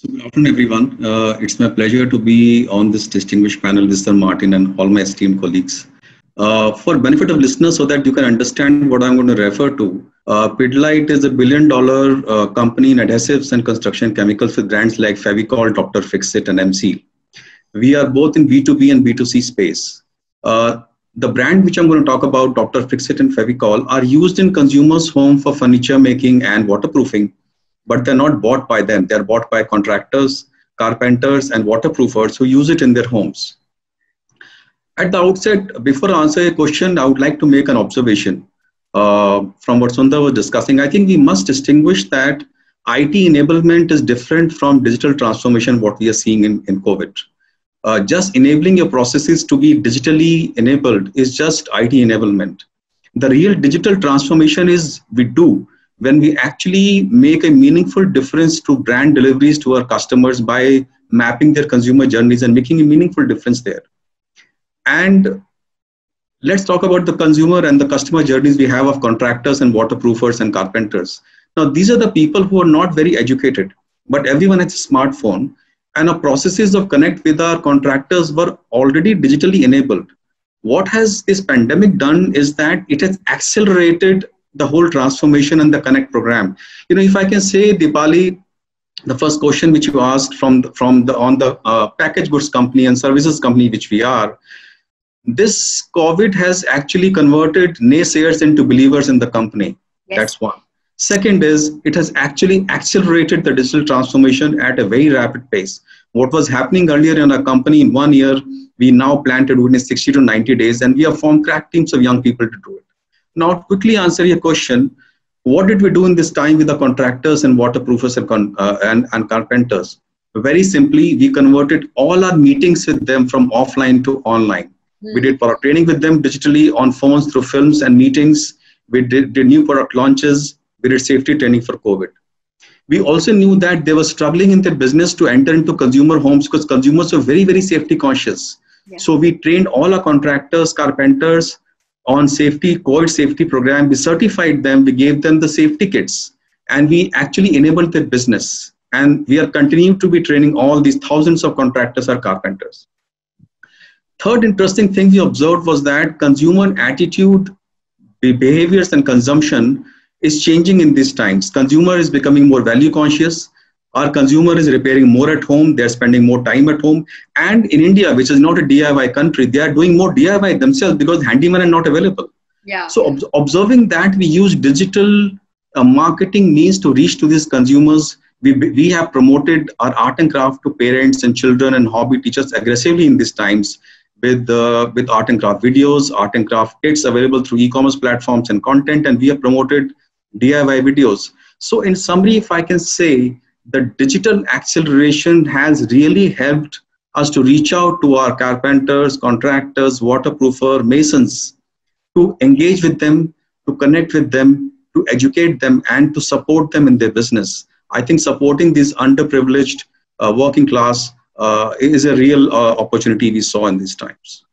so good afternoon, everyone. Uh, it's my pleasure to be on this distinguished panel Sir Martin and all my esteemed colleagues. Uh, for benefit of listeners, so that you can understand what I'm going to refer to, uh, Pidilite is a billion-dollar uh, company in adhesives and construction chemicals with brands like Fevicol, Dr. Fixit, and MC we are both in B2B and B2C space. Uh, the brand which I'm going to talk about, Dr. Fixit and Fevicol, are used in consumers' home for furniture making and waterproofing, but they're not bought by them. They're bought by contractors carpenters, and waterproofers who use it in their homes. At the outset, before I answer a question, I would like to make an observation uh, from what Sundar was discussing. I think we must distinguish that IT enablement is different from digital transformation, what we are seeing in, in COVID. Uh, just enabling your processes to be digitally enabled is just IT enablement. The real digital transformation is we do when we actually make a meaningful difference to brand deliveries to our customers by mapping their consumer journeys and making a meaningful difference there. And let's talk about the consumer and the customer journeys we have of contractors and waterproofers and carpenters. Now, these are the people who are not very educated, but everyone has a smartphone, and our processes of connect with our contractors were already digitally enabled. What has this pandemic done is that it has accelerated the whole transformation and the connect program you know if i can say Dipali the first question which you asked from the, from the on the uh, package goods company and services company which we are this covid has actually converted naysayers into believers in the company yes. that's one second is it has actually accelerated the digital transformation at a very rapid pace what was happening earlier in a company in one year we now plan to do it in 60 to 90 days and we have formed crack teams of young people to do it now, quickly answer your question. What did we do in this time with the contractors and waterproofers and, uh, and, and carpenters? Very simply, we converted all our meetings with them from offline to online. Mm. We did product training with them digitally on phones through films and meetings. We did, did new product launches. We did safety training for COVID. We also knew that they were struggling in their business to enter into consumer homes because consumers were very, very safety conscious. Yeah. So we trained all our contractors, carpenters, on safety, COVID safety program. We certified them, we gave them the safety kits, and we actually enabled their business. And we are continuing to be training all these thousands of contractors or carpenters. Third interesting thing we observed was that consumer attitude, behaviors, and consumption is changing in these times. Consumer is becoming more value conscious. Our consumer is repairing more at home. They're spending more time at home. And in india which is not a diy country they are doing more diy themselves because handyman are not available. Yeah. So ob- observing that we use digital uh, marketing means to reach to these consumers. We, we have promoted our art and craft to parents and children and hobby teachers aggressively in these times with uh, with art and craft videos art and craft kits available through e-commerce platforms and content. And we have promoted diy videos so in summary if i can say the digital acceleration has really helped us to reach out to our carpenters, contractors, waterproofer, masons, to engage with them, to connect with them, to educate them, and to support them in their business. I think supporting these underprivileged uh, working class uh, is a real uh, opportunity we saw in these times.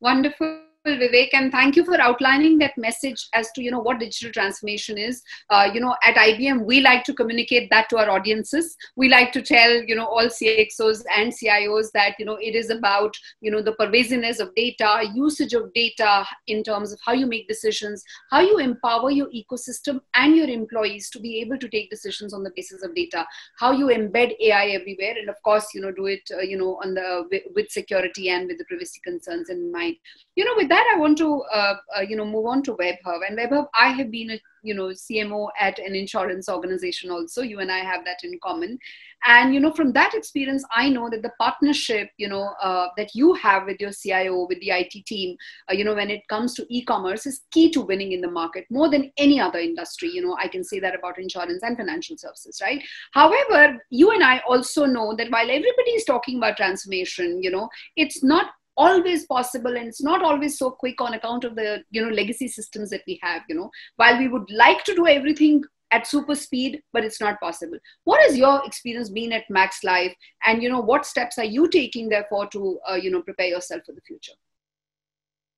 Wonderful. Vivek, and thank you for outlining that message as to you know what digital transformation is. Uh, you know, at IBM, we like to communicate that to our audiences. We like to tell you know all CXOs and CIOs that you know it is about you know the pervasiveness of data, usage of data in terms of how you make decisions, how you empower your ecosystem and your employees to be able to take decisions on the basis of data, how you embed AI everywhere, and of course you know do it uh, you know on the with security and with the privacy concerns in mind. You know, with that, I want to uh, uh, you know move on to Vaibhav. And Vaibhav, I have been a you know CMO at an insurance organization also. You and I have that in common. And you know from that experience, I know that the partnership you know uh, that you have with your CIO, with the IT team, uh, you know when it comes to e-commerce, is key to winning in the market more than any other industry. You know I can say that about insurance and financial services, right? However, you and I also know that while everybody is talking about transformation, you know it's not always possible and it's not always so quick on account of the you know legacy systems that we have you know. While we would like to do everything at super speed but it's not possible. What has your experience been at max life? And you know what steps are you taking therefore to uh, you know prepare yourself for the future?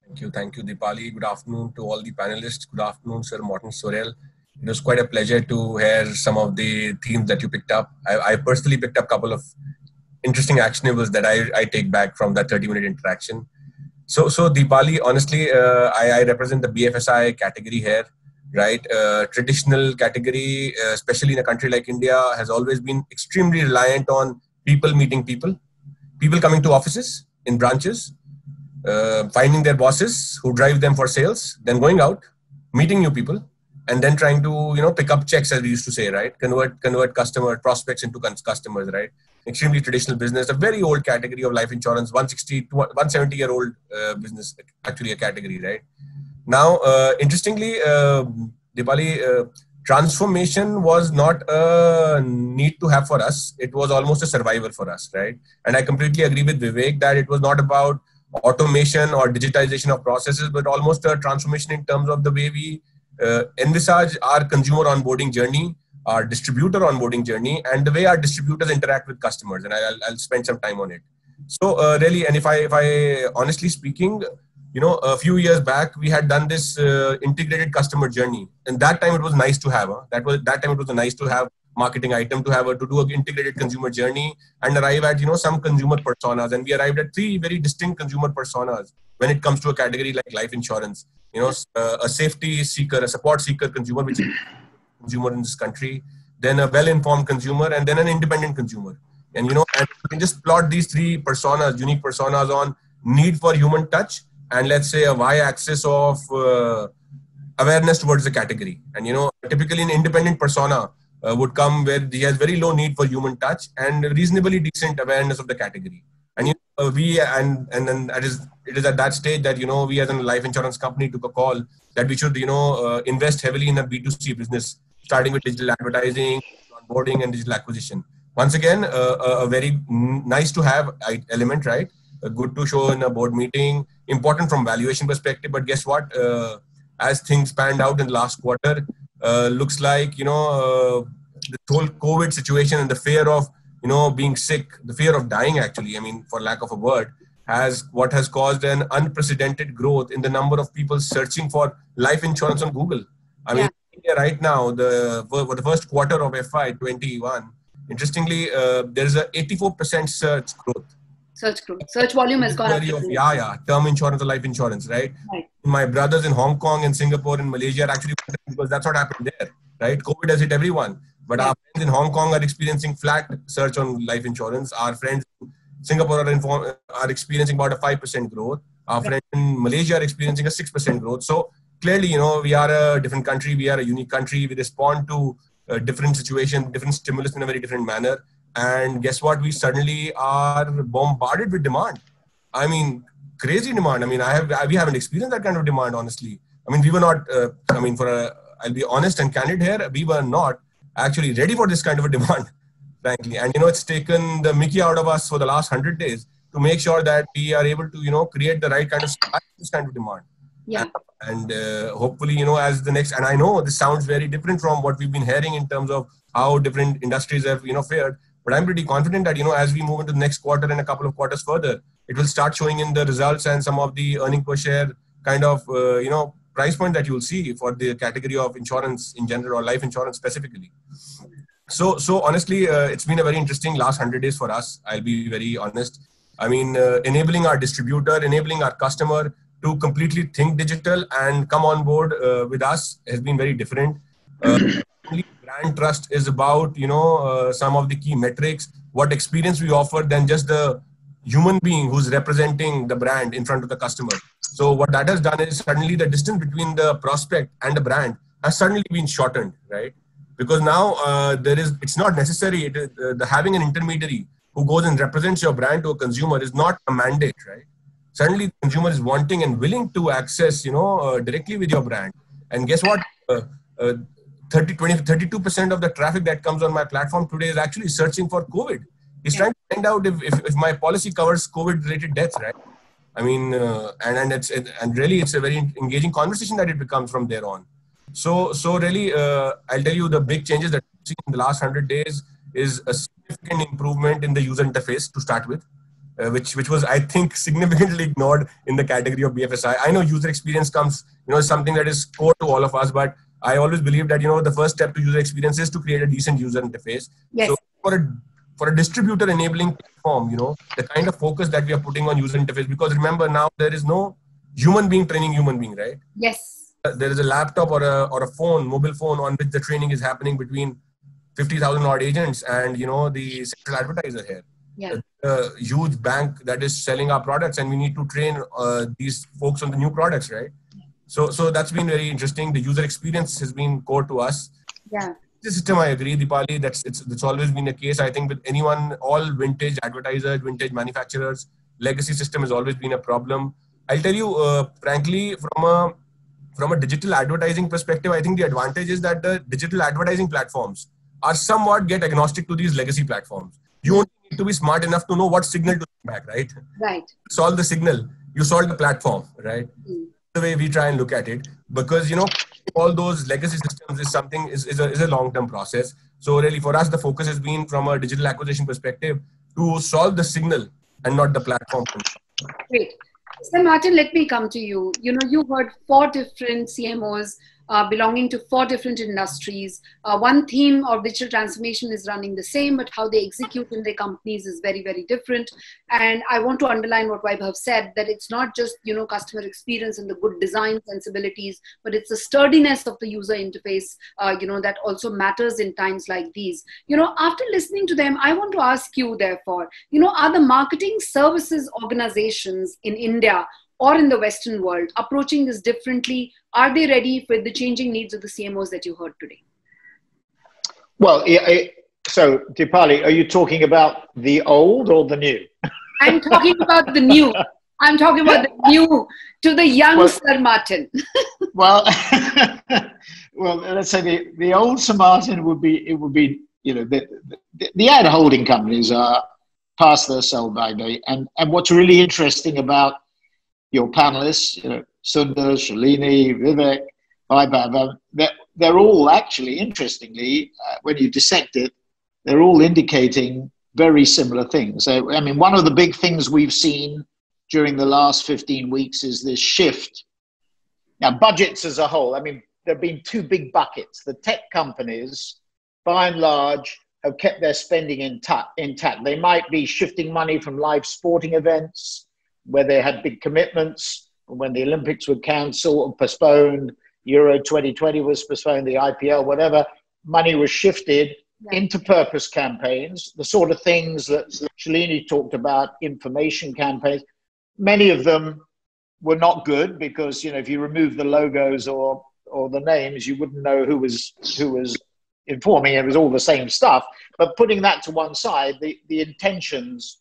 Thank you. Thank you dipali. Good afternoon to all the panelists. Good afternoon sir martin sorrell it was quite a pleasure to hear some of the themes that you picked up. I, I personally picked up a couple of interesting actionables that I, I take back from that 30 minute interaction. So, so Dipali, honestly, uh, I, I, represent the BFSI category here, right? Uh, traditional category, uh, especially in a country like India, has always been extremely reliant on people meeting people, people coming to offices in branches, uh, finding their bosses who drive them for sales, then going out, meeting new people, and then trying to you know pick up checks as we used to say, right? Convert convert customer prospects into customers, right? Extremely traditional business, a very old category of life insurance, 160, 170 year old uh, business, actually a category, right? Now, uh, interestingly, uh, Dipali, transformation was not a need to have for us. It was almost a survival for us, right? And I completely agree with Vivek that it was not about automation or digitization of processes, but almost a transformation in terms of the way we uh, envisage our consumer onboarding journey, our distributor onboarding journey, and the way our distributors interact with customers. And I'll, I'll spend some time on it. So uh, really, and if I, if I honestly speaking, you know, a few years back we had done this uh, integrated customer journey, and that time it was nice to have. Huh? That was that time it was a nice to have marketing item to have to do an integrated consumer journey and arrive at you know some consumer personas and we arrived at three very distinct consumer personas when it comes to a category like life insurance you know uh, a safety seeker a support seeker consumer which consumer in this country then a well informed consumer and then an independent consumer. And you know and you can just plot these three personas unique personas on need for human touch and let's say a y axis of uh, awareness towards the category. And you know typically an independent persona uh, would come where he has very low need for human touch and reasonably decent awareness of the category. And you know, we and and then that is it is at that stage that you know we as a life insurance company took a call that we should you know uh, invest heavily in a B2C business, starting with digital advertising, onboarding, and digital acquisition. Once again, uh, a very nice to have element, right? Uh, good to show in a board meeting, important from valuation perspective. But guess what? Uh, as things panned out in the last quarter, uh, looks like you know uh, the whole COVID situation and the fear of you know being sick, the fear of dying. Actually, I mean, for lack of a word, has what has caused an unprecedented growth in the number of people searching for life insurance on Google. I mean, right now, the for the first quarter of FY21, interestingly, uh, there is a 84% search growth search growth. Search volume has gone up. Of, yeah, yeah, term insurance or life insurance, right? right? My brothers in Hong Kong and Singapore and Malaysia are actually because that's what happened there, right? COVID has hit everyone. But yeah. our friends in Hong Kong are experiencing flat search on life insurance. Our friends in Singapore are, inform, are experiencing about a 5% growth. Our right. friends in Malaysia are experiencing a 6% growth. So clearly, you know, we are a different country. We are a unique country. We respond to a different situation, different stimulus in a very different manner. And guess what? We suddenly are bombarded with demand. I mean crazy demand. I mean i have we haven't experienced that kind of demand honestly. I mean we were not uh, i mean for a i'll be honest and candid here we were not actually ready for this kind of a demand frankly. And you know it's taken the mickey out of us for the last 100 days to make sure that we are able to you know create the right kind of this kind of demand yeah and, uh, hopefully you know as the next and i know this sounds very different from what we've been hearing in terms of how different industries have you know fared but I'm pretty confident that, you know, as we move into the next quarter and a couple of quarters further, it will start showing in the results and some of the earning per share kind of, uh, you know, price point that you'll see for the category of insurance in general or life insurance specifically. So, so honestly, uh, it's been a very interesting last 100 days for us. I'll be very honest. I mean, uh, enabling our distributor, enabling our customer to completely think digital and come on board uh, with us has been very different. Uh, brand trust is about you know uh, some of the key metrics what experience we offer than just the human being who's representing the brand in front of the customer. So what that has done is suddenly the distance between the prospect and the brand has suddenly been shortened right? Because now uh, there is it's not necessary uh, the having an intermediary who goes and represents your brand to a consumer is not a mandate right suddenly the consumer is wanting and willing to access you know uh, directly with your brand and guess what uh, uh, 30, 20, 32% of the traffic that comes on my platform today is actually searching for COVID. He's yeah. trying to find out if, if, if, my policy covers COVID related deaths, right? I mean, uh, and, and it's, it, and really it's a very engaging conversation that it becomes from there on. So, so really, uh, I'll tell you the big changes that we've seen in the last 100 days is a significant improvement in the user interface to start with. Uh, which which was I think significantly ignored in the category of BFSI. I know user experience comes, you know, something that is core to all of us, but I always believe that you know the first step to user experience is to create a decent user interface. Yes. So for a for a distributor enabling platform, you know, the kind of focus that we are putting on user interface, because remember now there is no human being training human being, right? Yes. There is a laptop or a or a phone, mobile phone on which the training is happening between fifty thousand odd agents and you know the central advertiser here. Yeah. A, huge bank that is selling our products, and we need to train uh, these folks on the new products, right? So, so that's been very interesting. The user experience has been core to us. Yeah. The system, I agree, Dipali. That's it's it's always been a case. I think with anyone, all vintage advertisers, vintage manufacturers, legacy system has always been a problem. I'll tell you, uh, frankly, from a from a digital advertising perspective, I think the advantage is that the digital advertising platforms are somewhat get agnostic to these legacy platforms. You only need to be smart enough to know what signal to back, right? Right. Solve the signal. You solve the platform, right? Mm. The way we try and look at it, because you know all those legacy systems is something is, is a, is a long-term process. So really, for us, the focus has been from a digital acquisition perspective to solve the signal and not the platform. Great. Sir Martin, let me come to you. You know, you heard four different CMOs uh, belonging to four different industries. Uh, one theme of digital transformation is running the same, but how they execute in their companies is very, very different. And I want to underline what Vaibhav said that it's not just you know customer experience and the good design sensibilities, but it's the sturdiness of the user interface. Uh, you know that also matters in times like these. You know, after listening to them, I want to ask you, therefore, you know, are the marketing services organizations in India or in the Western world approaching this differently? Are they ready for the changing needs of the CMOs that you heard today? Well, so Dipali, are you talking about the old or the new? I'm talking about the new. I'm talking about the new to the young well, Sir Martin. well, well, let's say the, the old Sir Martin would be it would be you know the, the, the ad holding companies are past their sell by date, and and what's really interesting about your panelists, you know, Sundar, Shalini, Vivek, Vaibhav, they're, they're all actually, interestingly, uh, when you dissect it, they're all indicating very similar things. So, I mean, one of the big things we've seen during the last 15 weeks is this shift. Now, budgets as a whole, I mean, there have been two big buckets. The tech companies, by and large, have kept their spending intact. intact. They might be shifting money from live sporting events where they had big commitments, when the Olympics were cancelled or postponed, Euro 2020 was postponed, the IPL, whatever, money was shifted right. into purpose campaigns, the sort of things that Shalini talked about, information campaigns. Many of them were not good because you know if you remove the logos or or the names, you wouldn't know who was who was informing. It was all the same stuff. But putting that to one side, the, the intentions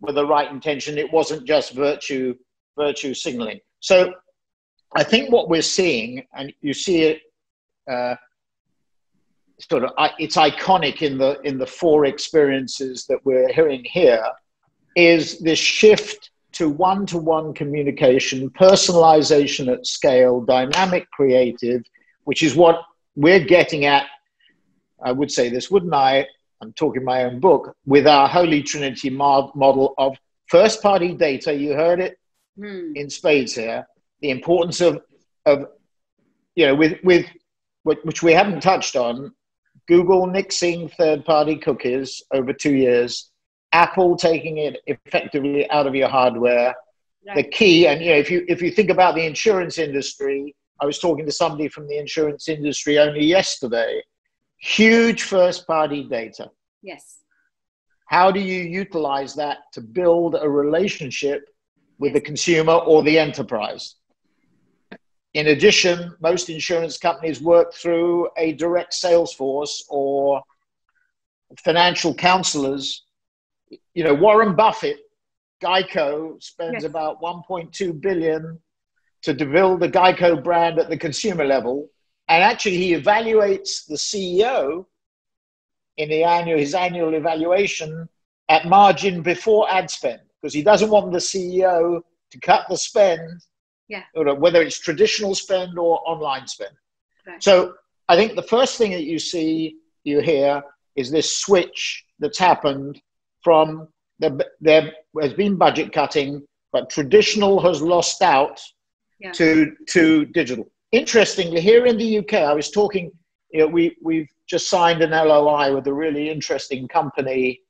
with the right intention. It wasn't just virtue virtue signaling. So I think what we're seeing, and you see it. Uh, sort of it's iconic in the in the four experiences that we're hearing here is this shift to one-to-one communication personalization at scale dynamic creative which is what we're getting at i would say this wouldn't i I'm talking my own book, with our Holy Trinity mod- model of first party data. You heard it mm. in spades here. The importance of, of you know, with, with which we haven't touched on, Google nixing third party cookies over two years, Apple taking it effectively out of your hardware. Right. The key, and you know, if you if you think about the insurance industry, I was talking to somebody from the insurance industry only yesterday huge first party data. Yes. How do you utilize that to build a relationship with yes. the consumer or the enterprise? In addition, most insurance companies work through a direct sales force or financial counselors. You know, Warren Buffett, Geico spends yes. about 1.2 billion to build the Geico brand at the consumer level and actually, he evaluates the CEO in the annual, his annual evaluation at margin before ad spend because he doesn't want the CEO to cut the spend, yeah. whether it's traditional spend or online spend. Right. So I think the first thing that you see, you hear, is this switch that's happened from the, there has been budget cutting, but traditional has lost out yeah. to, to digital interestingly, here in the UK, I was talking, you know, we, we've just signed an LOI with a really interesting company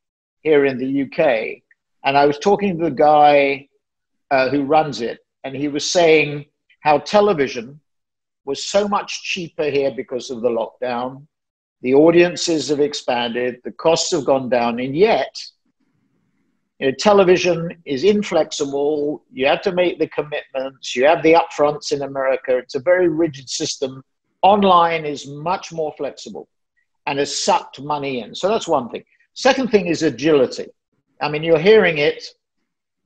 here in the UK. And I was talking to the guy uh, who runs it, and he was saying how television was so much cheaper here because of the lockdown. The audiences have expanded, the costs have gone down, and yet you know, television is inflexible. You have to make the commitments. You have the upfronts in America. It's a very rigid system. Online is much more flexible. and has sucked money in. So that's one thing. Second thing is agility. I mean, you're hearing it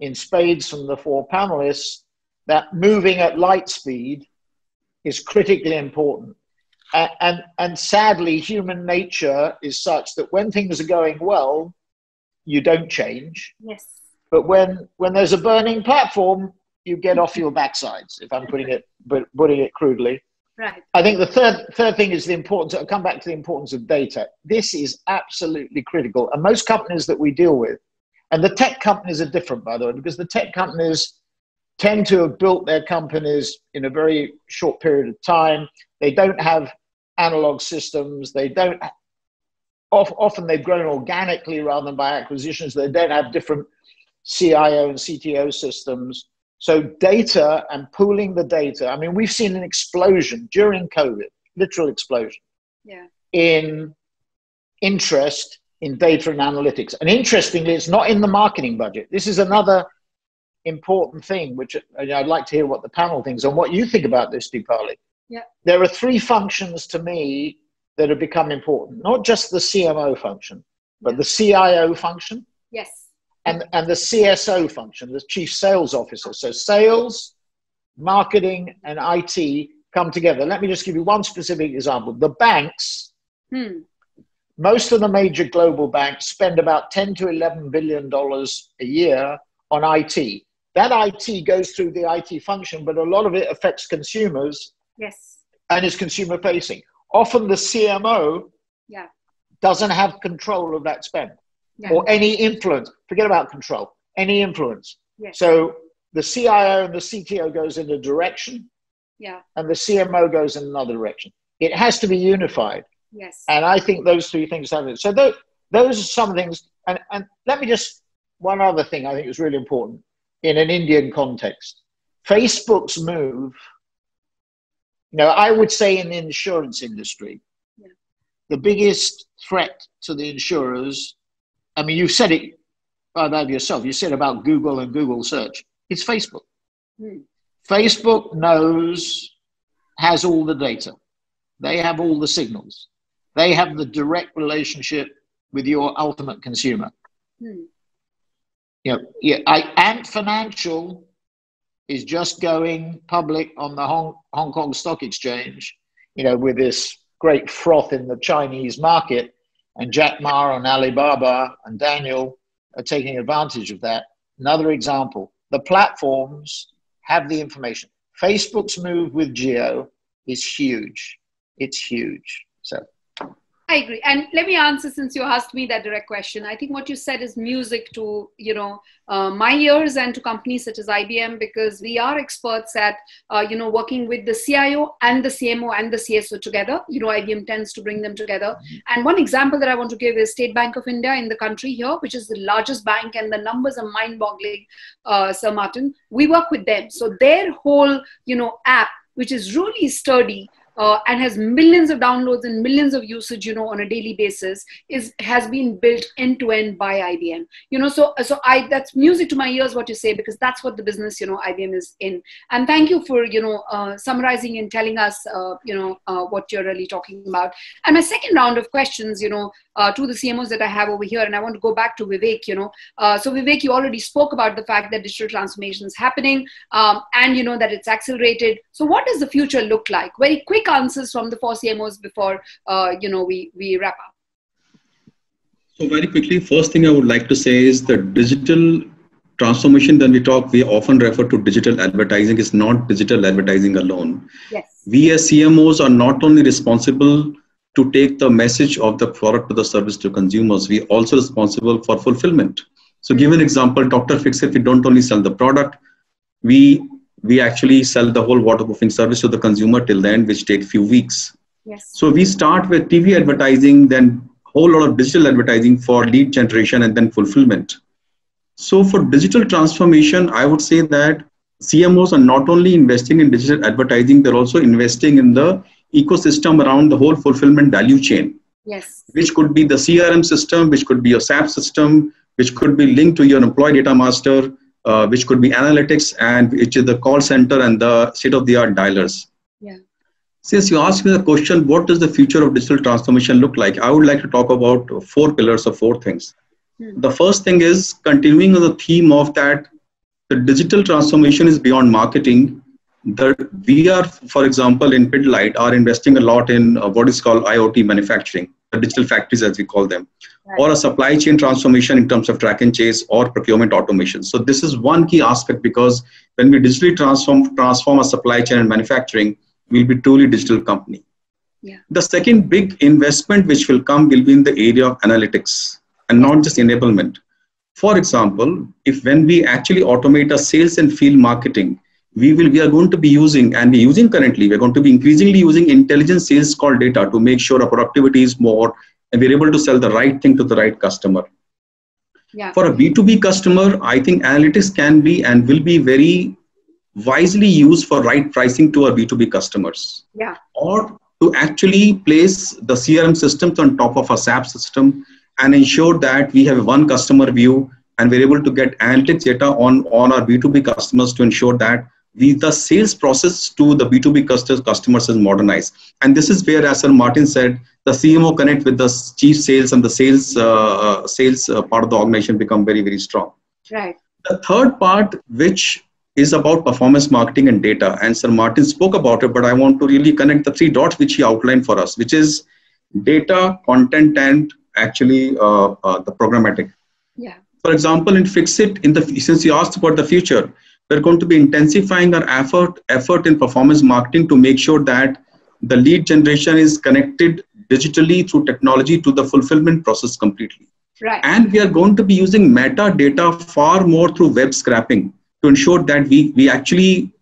in spades from the four panelists that moving at light speed is critically important. And, and, and sadly, human nature is such that when things are going well, you don't change. Yes. But when, when there's a burning platform, you get off your backsides, if I'm putting it, but putting it crudely. Right. I think the third third thing is the importance. I'll come back to the importance of data. This is absolutely critical, and most companies that we deal with, and the tech companies are different, by the way, because the tech companies tend to have built their companies in a very short period of time. They don't have analog systems. They don't. Often they've grown organically rather than by acquisitions. They don't have different CIO and CTO systems. So data and pooling the data. I mean, we've seen an explosion during COVID, literal explosion. Yeah. In interest in data and analytics. And interestingly, it's not in the marketing budget. This is another important thing, which I'd like to hear what the panel thinks and what you think about this, Dipali. Yeah. There are three functions to me that have become important, not just the CMO function, but the CIO function. Yes and, and the CSO function, the chief sales officer. So sales, marketing, and IT come together. Let me just give you one specific example. The banks, hmm. most of the major global banks spend about 10 to 11 billion dollars a year on IT. That IT goes through the IT function, but a lot of it affects consumers. Yes. And is consumer facing. Often the CMO yeah. doesn't have control of that spend yeah. or any influence. Forget about control, any influence. Yes. So the CIO and the CTO goes in a direction, yeah, and the CMO goes in another direction. It has to be unified. Yes. And I think those three things have it. So those, those are some things. And, and let me just, one other thing I think is really important in an Indian context. Facebook's move, you know, I would say in the insurance industry, yeah. the biggest threat to the insurers I mean, you said it about yourself. You said about Google and Google search. It's Facebook. Hmm. Facebook knows, has all the data. They have all the signals. They have the direct relationship with your ultimate consumer. Hmm. You know, yeah, I, Ant Financial is just going public on the Hong, Hong Kong Stock Exchange, you know, with this great froth in the Chinese market and Jack Ma and Alibaba and Daniel are taking advantage of that. Another example the platforms have the information. Facebook's move with Jio is huge. It's huge. So I agree. And let me answer since you asked me that direct question. I think what you said is music to, you know, uh, my ears and to companies such as IBM because we are experts at, uh, you know, working with the CIO and the CMO and the CSO together. You know, IBM tends to bring them together. And one example that I want to give is State Bank of India in the country here, which is the largest bank, and the numbers are mind-boggling, uh, Sir Martin. We work with them. So their whole, you know, app, which is really sturdy, uh, and has millions of downloads and millions of usage you know on a daily basis is has been built end to end by IBM you know so so I that's music to my ears what you say because that's what the business you know IBM is in. And thank you for you know uh, summarizing and telling us uh, you know uh, what you're really talking about. And my second round of questions you know uh, to the CMOs that I have over here and I want to go back to Vivek you know. Uh, so Vivek you already spoke about the fact that digital transformation is happening um, and you know that it's accelerated. So what does the future look like? Very quick quick answers from the four CMOs before uh, you know we we wrap up. So very quickly, first thing I would like to say is the digital transformation. When we talk, we often refer to digital advertising. Is not digital advertising alone. Yes. We as CMOs are not only responsible to take the message of the product or the service to consumers, we also responsible for fulfillment. So, give an example, Dr. Fixit, we don't only sell the product, we we actually sell the whole waterproofing service to the consumer till the end, which take few weeks. Yes. So we start with TV advertising, then whole lot of digital advertising for lead generation and then fulfillment. So for digital transformation, I would say that CMOs are not only investing in digital advertising, they're also investing in the ecosystem around the whole fulfillment value chain. Yes. Which could be the CRM system, which could be your SAP system, which could be linked to your employee data master, uh, which could be analytics and which is the call center and the state of the art dialers. Yeah. Since you asked me the question, what does the future of digital transformation look like? I would like to talk about four pillars or four things. Hmm. The first thing is continuing on the theme of that the digital transformation is beyond marketing. That we are, for example, in Pidilite, are investing a lot in uh, what is called IoT manufacturing, the digital factories as we call them, right. or a supply chain transformation in terms of track and chase or procurement automation. So this is one key aspect because when we digitally transform transform a supply chain and manufacturing, we'll be truly digital company. Yeah. The second big investment which will come will be in the area of analytics and not just enablement. For example, if when we actually automate a sales and field marketing, we will we are going to be using and we're using currently, we're going to be increasingly using intelligent sales call data to make sure our productivity is more and we're able to sell the right thing to the right customer. Yeah. For a B2B customer, I think analytics can be and will be very wisely used for right pricing to our B2B customers. Yeah. Or to actually place the CRM systems on top of a SAP system and ensure that we have one customer view and we're able to get analytics data on, on our B2B customers to ensure that we, the sales process to the B2B customers is modernized. And this is where, as Sir Martin said, the CMO connect with the chief sales and the sales uh, uh, sales uh, part of the organization become very, very strong. Right. The third part, which is about performance marketing and data. And Sir Martin spoke about it, but I want to really connect the three dots which he outlined for us, which is data, content, and actually uh, uh, the programmatic. Yeah. For example, in Fixit, in the since you asked about the future, we're going to be intensifying our effort effort in performance marketing to make sure that the lead generation is connected digitally through technology to the fulfillment process completely. Right. And we are going to be using metadata far more through web scraping to ensure that we, we actually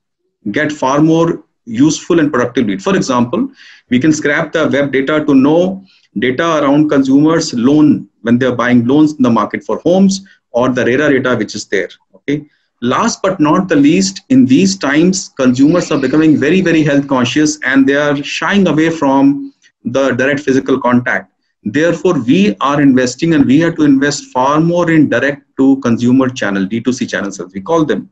get far more useful and productive lead. For example, we can scrap the web data to know data around consumers loan when they're buying loans in the market for homes or the RERA data which is there. Okay. Last but not the least, in these times, consumers are becoming very, very health conscious and they are shying away from the direct physical contact. Therefore, we are investing and we have to invest far more in direct to consumer channel, D2C channels as we call them.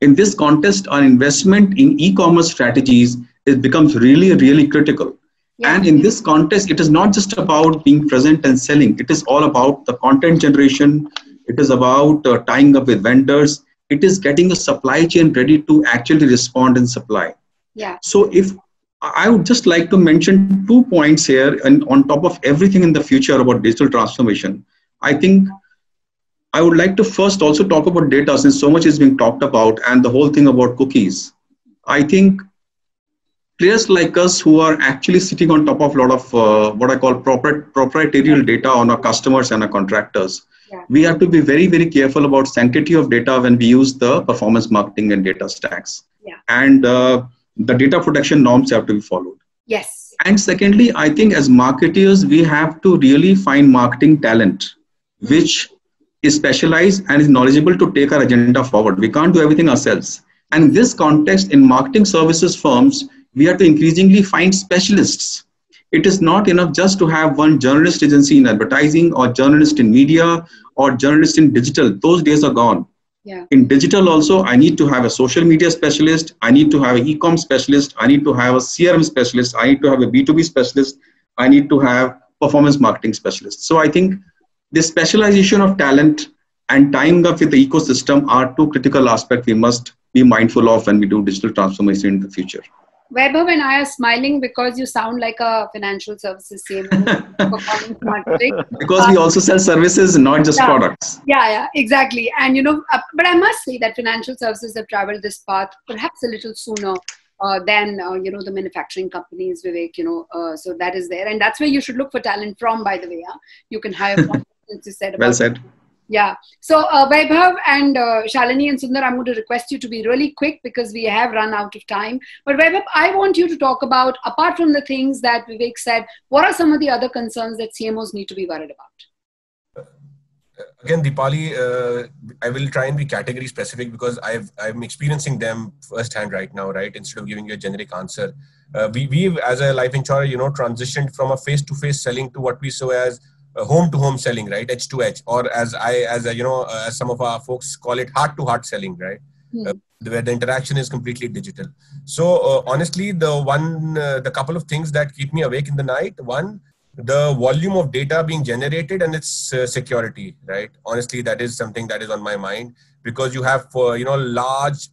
In this context, our investment in e-commerce strategies it becomes really, really critical. Yeah. And in this context, it is not just about being present and selling. It is all about the content generation. It is about uh, tying up with vendors. It is getting a supply chain ready to actually respond and supply. Yeah. So if I would just like to mention two points here, and on top of everything in the future about digital transformation, I think I would like to first also talk about data since so much is being talked about and the whole thing about cookies. I think players like us who are actually sitting on top of a lot of uh, what I call proprietary data on our customers and our contractors, yeah. we have to be very, very careful about sanctity of data when we use the performance marketing and data stacks. Yeah. And uh, the data protection norms have to be followed. Yes. And secondly, I think as marketers, we have to really find marketing talent, which is specialized and is knowledgeable to take our agenda forward. We can't do everything ourselves. And in this context, in marketing services firms, we have to increasingly find specialists. It is not enough just to have one journalist agency in advertising or journalist in media or journalist in digital. Those days are gone. Yeah. In digital also, I need to have a social media specialist. I need to have an e-com specialist. I need to have a CRM specialist. I need to have a B2B specialist. I need to have performance marketing specialist. So I think this specialization of talent and tying up with the ecosystem are two critical aspects we must be mindful of when we do digital transformation in the future. Vaibhav and I are smiling because you sound like a financial services CMO. Because we also sell services, not just yeah, products. Yeah, yeah, exactly. And you know, uh, but I must say that financial services have traveled this path perhaps a little sooner uh, than uh, you know the manufacturing companies, Vivek. You know, uh, so that is there, and that's where you should look for talent from. By the way, huh? you can hire. since you said well said. Yeah. So, uh, Vaibhav and uh, Shalini and Sundar, I'm going to request you to be really quick because we have run out of time. But Vaibhav, I want you to talk about, apart from the things that Vivek said, what are some of the other concerns that CMOs need to be worried about? Again, Dipali, uh, I will try and be category specific because I've, I'm experiencing them firsthand right now, right? Instead of giving you a generic answer. Uh, we, we, as a life insurer, you know, transitioned from a face-to-face selling to what we saw as home to home selling right edge to edge or as i as a, you know uh, as some of our folks call it heart to heart selling right mm. uh, where the interaction is completely digital. So uh, honestly, the one, uh, the couple of things that keep me awake in the night, one, the volume of data being generated and its uh, security, right? Honestly, that is something that is on my mind because you have, uh, you know, large,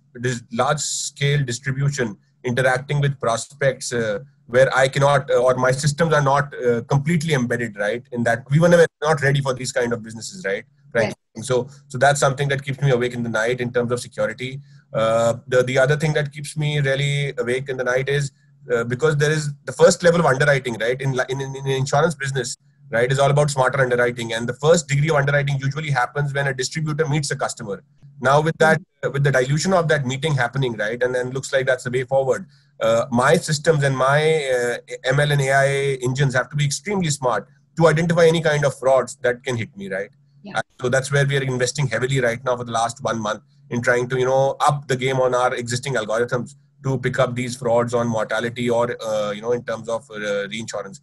large scale distribution interacting with prospects uh, where I cannot, uh, or my systems are not completely embedded, right? In that we were not ready for these kind of businesses, right? Right. So, so that's something that keeps me awake in the night in terms of security. Uh, the the other thing that keeps me really awake in the night is uh, because there is the first level of underwriting, right? In in in insurance business, right, is all about smarter underwriting, and the first degree of underwriting usually happens when a distributor meets a customer. Now, with that, uh, with the dilution of that meeting happening, right, and then looks like that's the way forward. Uh, my systems and my uh, ML and AI engines have to be extremely smart to identify any kind of frauds that can hit me, right? Yeah. So that's where we are investing heavily right now for the last one month in trying to you know up the game on our existing algorithms to pick up these frauds on mortality or uh, you know in terms of uh, reinsurance.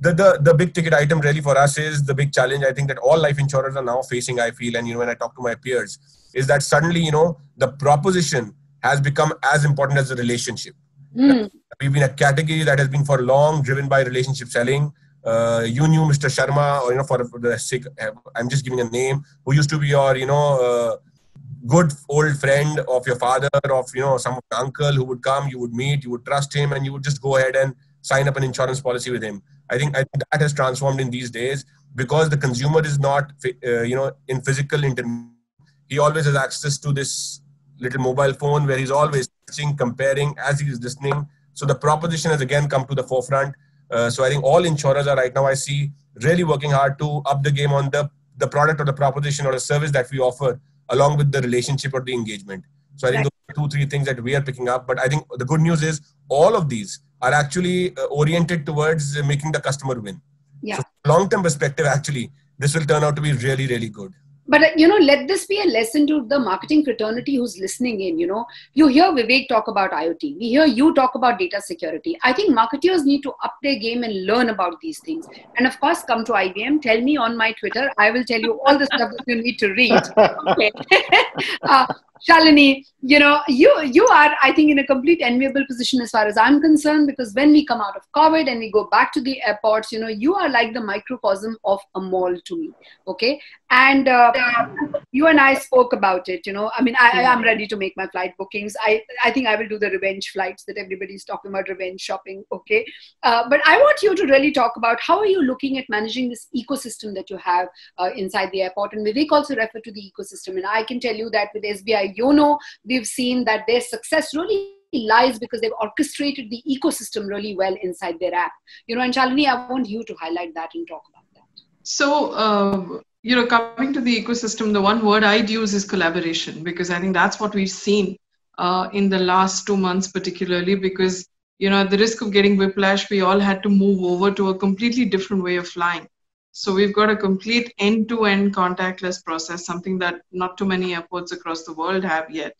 The, the the big ticket item really for us is the big challenge I think that all life insurers are now facing. I feel and you know when I talk to my peers is that suddenly you know the proposition has become as important as the relationship. Mm. We've been a category that has been for long driven by relationship selling uh, you knew Mr. Sharma, or you know, for, the sake, I'm just giving a name, who used to be your, you know, uh, good old friend of your father, of you know, some uncle who would come, you would meet, you would trust him, and you would just go ahead and sign up an insurance policy with him. I think, I think that has transformed in these days because the consumer is not, uh, you know, in physical. He always has access to this little mobile phone where he's always comparing as he's listening. So the proposition has again come to the forefront uh, so I think all insurers are right now, I see, really working hard to up the game on the, the product or the proposition or the service that we offer along with the relationship or the engagement. So I think right. those are two, three things that we are picking up. But I think the good news is all of these are actually uh, oriented towards making the customer win. Yeah. So long-term perspective, actually, this will turn out to be really, really good but uh, you know let this be a lesson to the marketing fraternity who's listening in you know. You hear vivek talk about iot we hear you talk about data security. I think marketers need to up their game and learn about these things. And of course come to ibm tell me on my twitter. I will tell you all the stuff that you need to read. Okay. Uh, Shalini, you know, you you are, I think, in a complete enviable position as far as I'm concerned, because when we come out of COVID and we go back to the airports, you know, you are like the microcosm of a mall to me. Okay, and uh, you and I spoke about it. You know, I mean, I, I am ready to make my flight bookings. I I think I will do the revenge flights that everybody's talking about, revenge shopping. Okay, uh, but I want you to really talk about how are you looking at managing this ecosystem that you have uh, inside the airport, and Vivek also referred to the ecosystem, and I can tell you that with SBI Yono, we've seen that their success really lies because they've orchestrated the ecosystem really well inside their app. You know, and Shalini, I want you to highlight that and talk about that. So, uh, you know, coming to the ecosystem, the one word I'd use is collaboration because I think that's what we've seen uh, in the last two months, particularly because, you know, at the risk of getting whiplash, we all had to move over to a completely different way of flying. So we've got a complete end-to-end contactless process, something that not too many airports across the world have yet.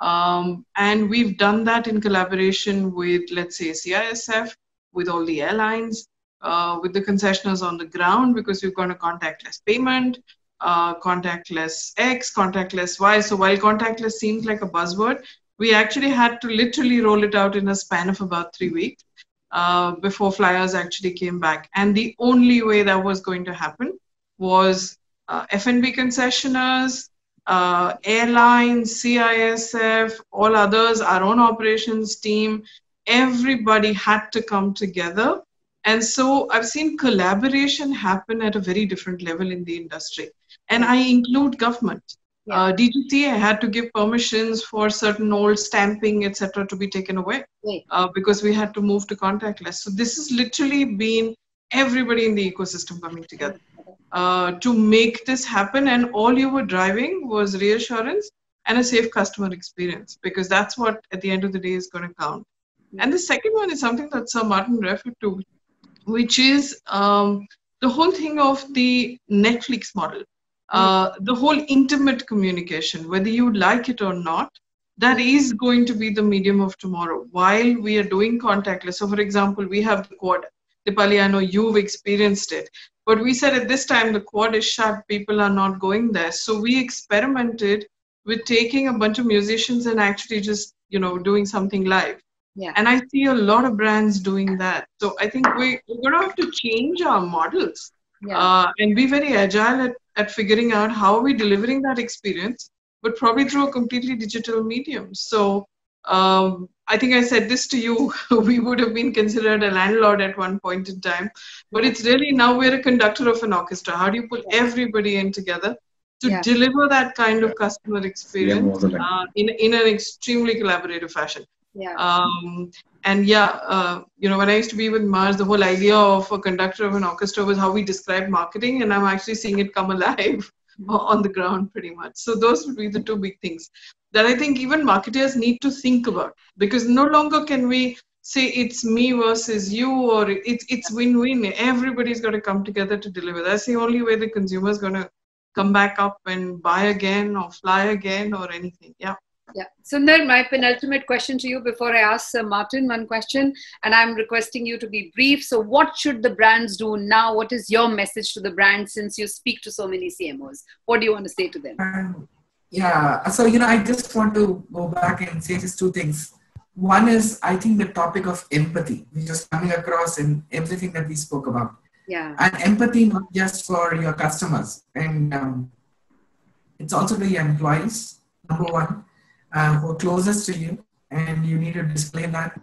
Um, and we've done that in collaboration with, let's say, CISF, with all the airlines, uh, with the concessioners on the ground, because we've got a contactless payment, uh, contactless X, contactless Y. So while contactless seems like a buzzword, we actually had to literally roll it out in a span of about three weeks uh, before flyers actually came back. And the only way that was going to happen was uh, F&B concessionaires, uh, airlines, CISF, all others, our own operations team, everybody had to come together. And so I've seen collaboration happen at a very different level in the industry. And I include government. Yeah. Uh, DGCA had to give permissions for certain old stamping, etc., to be taken away uh, because we had to move to contactless. So this has literally been everybody in the ecosystem coming together uh, to make this happen. And all you were driving was reassurance and a safe customer experience because that's what, at the end of the day, is going to count. And the second one is something that Sir Martin referred to, which is um, the whole thing of the Netflix model. Uh, the whole intimate communication, whether you like it or not, that is going to be the medium of tomorrow while we are doing contactless. So, for example, we have the quad. Dipali, I know you've experienced it. But we said at this time the quad is shut, people are not going there. So we experimented with taking a bunch of musicians and actually just you know doing something live Yeah. and i see a lot of brands doing that so i think we, we're going to have to change our models Yeah. uh, and be very agile at, at figuring out how are we delivering that experience but probably through a completely digital medium so um, i think i said this to you we would have been considered a landlord at one point in time but it's really now we're a conductor of an orchestra how do you pull everybody in together to Yeah. deliver that kind of customer experience was a landlord. uh, in, in an extremely collaborative fashion yeah. um, and yeah, uh, you know, when I used to be with Mars, the whole idea of a conductor of an orchestra was how we describe marketing, and I'm actually seeing it come alive on the ground pretty much. So those would be the two big things that I think even marketers need to think about because no longer can we say it's me versus you or it's it's win-win. Everybody's got to come together to deliver. That's the only way the consumer's going to come back up and buy again or fly again or anything. Yeah. Yeah. Sundar, my penultimate question to you before I ask Sir Martin one question, and I'm requesting you to be brief. So, what should the brands do now? What is your message to the brands since you speak to so many CMOs? What do you want to say to them? Um, yeah, so you know, I just want to go back and say just two things. One is, I think the topic of empathy, which is coming across in everything that we spoke about, Yeah. and empathy not just for your customers, and um, it's also the employees. Number one, uh, who are closest to you, and you need to display that.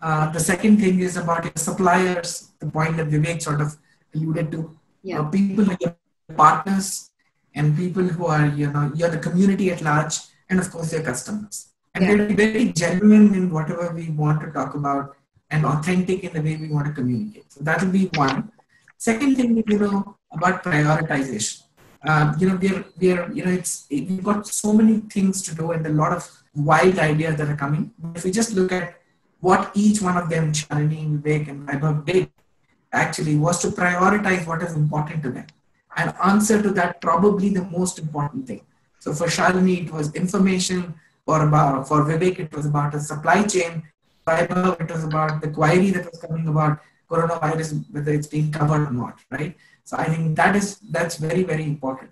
Uh, the second thing is about your suppliers, the point that Vivek sort of alluded to. Yeah. Uh, people who are partners and people who are, you know, you're the community at large, and of course your customers. And Yeah. they're very genuine in whatever we want to talk about and authentic in the way we want to communicate. So that will be one. Second thing, you know, about prioritization. Uh, you know, we're, we're, you know, it's, we've got so many things to do and a lot of wild ideas that are coming. If we just look at what each one of them, Shalini, Vivek, and Vaibhav did, actually was to prioritize what is important to them and answer to that probably the most important thing. So for Shalini, it was information, or about for Vivek, it was about a supply chain. Vaibhav, it was about the query that was coming about coronavirus, whether it's being covered or not, right? So I think that is that's very very important.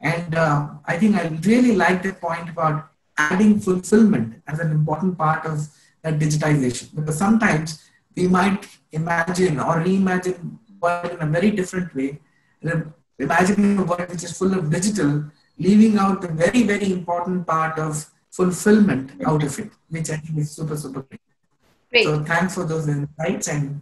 And uh, I think I really like the point about adding fulfillment as an important part of that digitization because sometimes we might imagine or reimagine world in a very different way. Imagining a world which is full of digital, leaving out the very, very important part of fulfillment out of it, which I think is super, super great. Great. So thanks for those insights and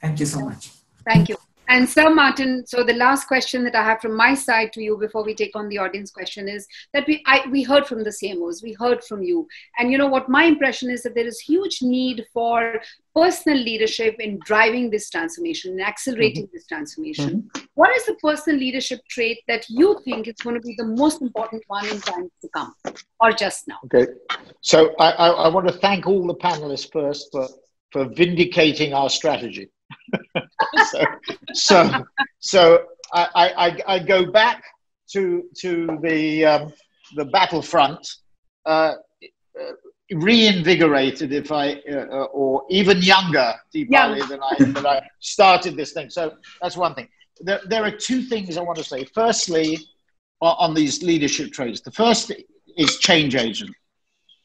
thank you so much. Thank you. And Sir Martin, so the last question that I have from my side to you before we take on the audience question is that we I, we heard from the CMOs, we heard from you, and you know what my impression is that there is huge need for personal leadership in driving this transformation and accelerating this transformation. Mm-hmm. What is the personal leadership trait that you think is going to be the most important one in times to come, or just now? Okay. So I, I, I want to thank all the panelists first for, for vindicating our strategy. So, so, so I, I, I go back to, to the, um, the battlefront, uh, uh, reinvigorated, if I, uh, uh, or even younger, Dipali, Young. than I, than I started this thing. So that's one thing. There, there are two things I want to say. Firstly, on, these leadership traits, the first is change agent.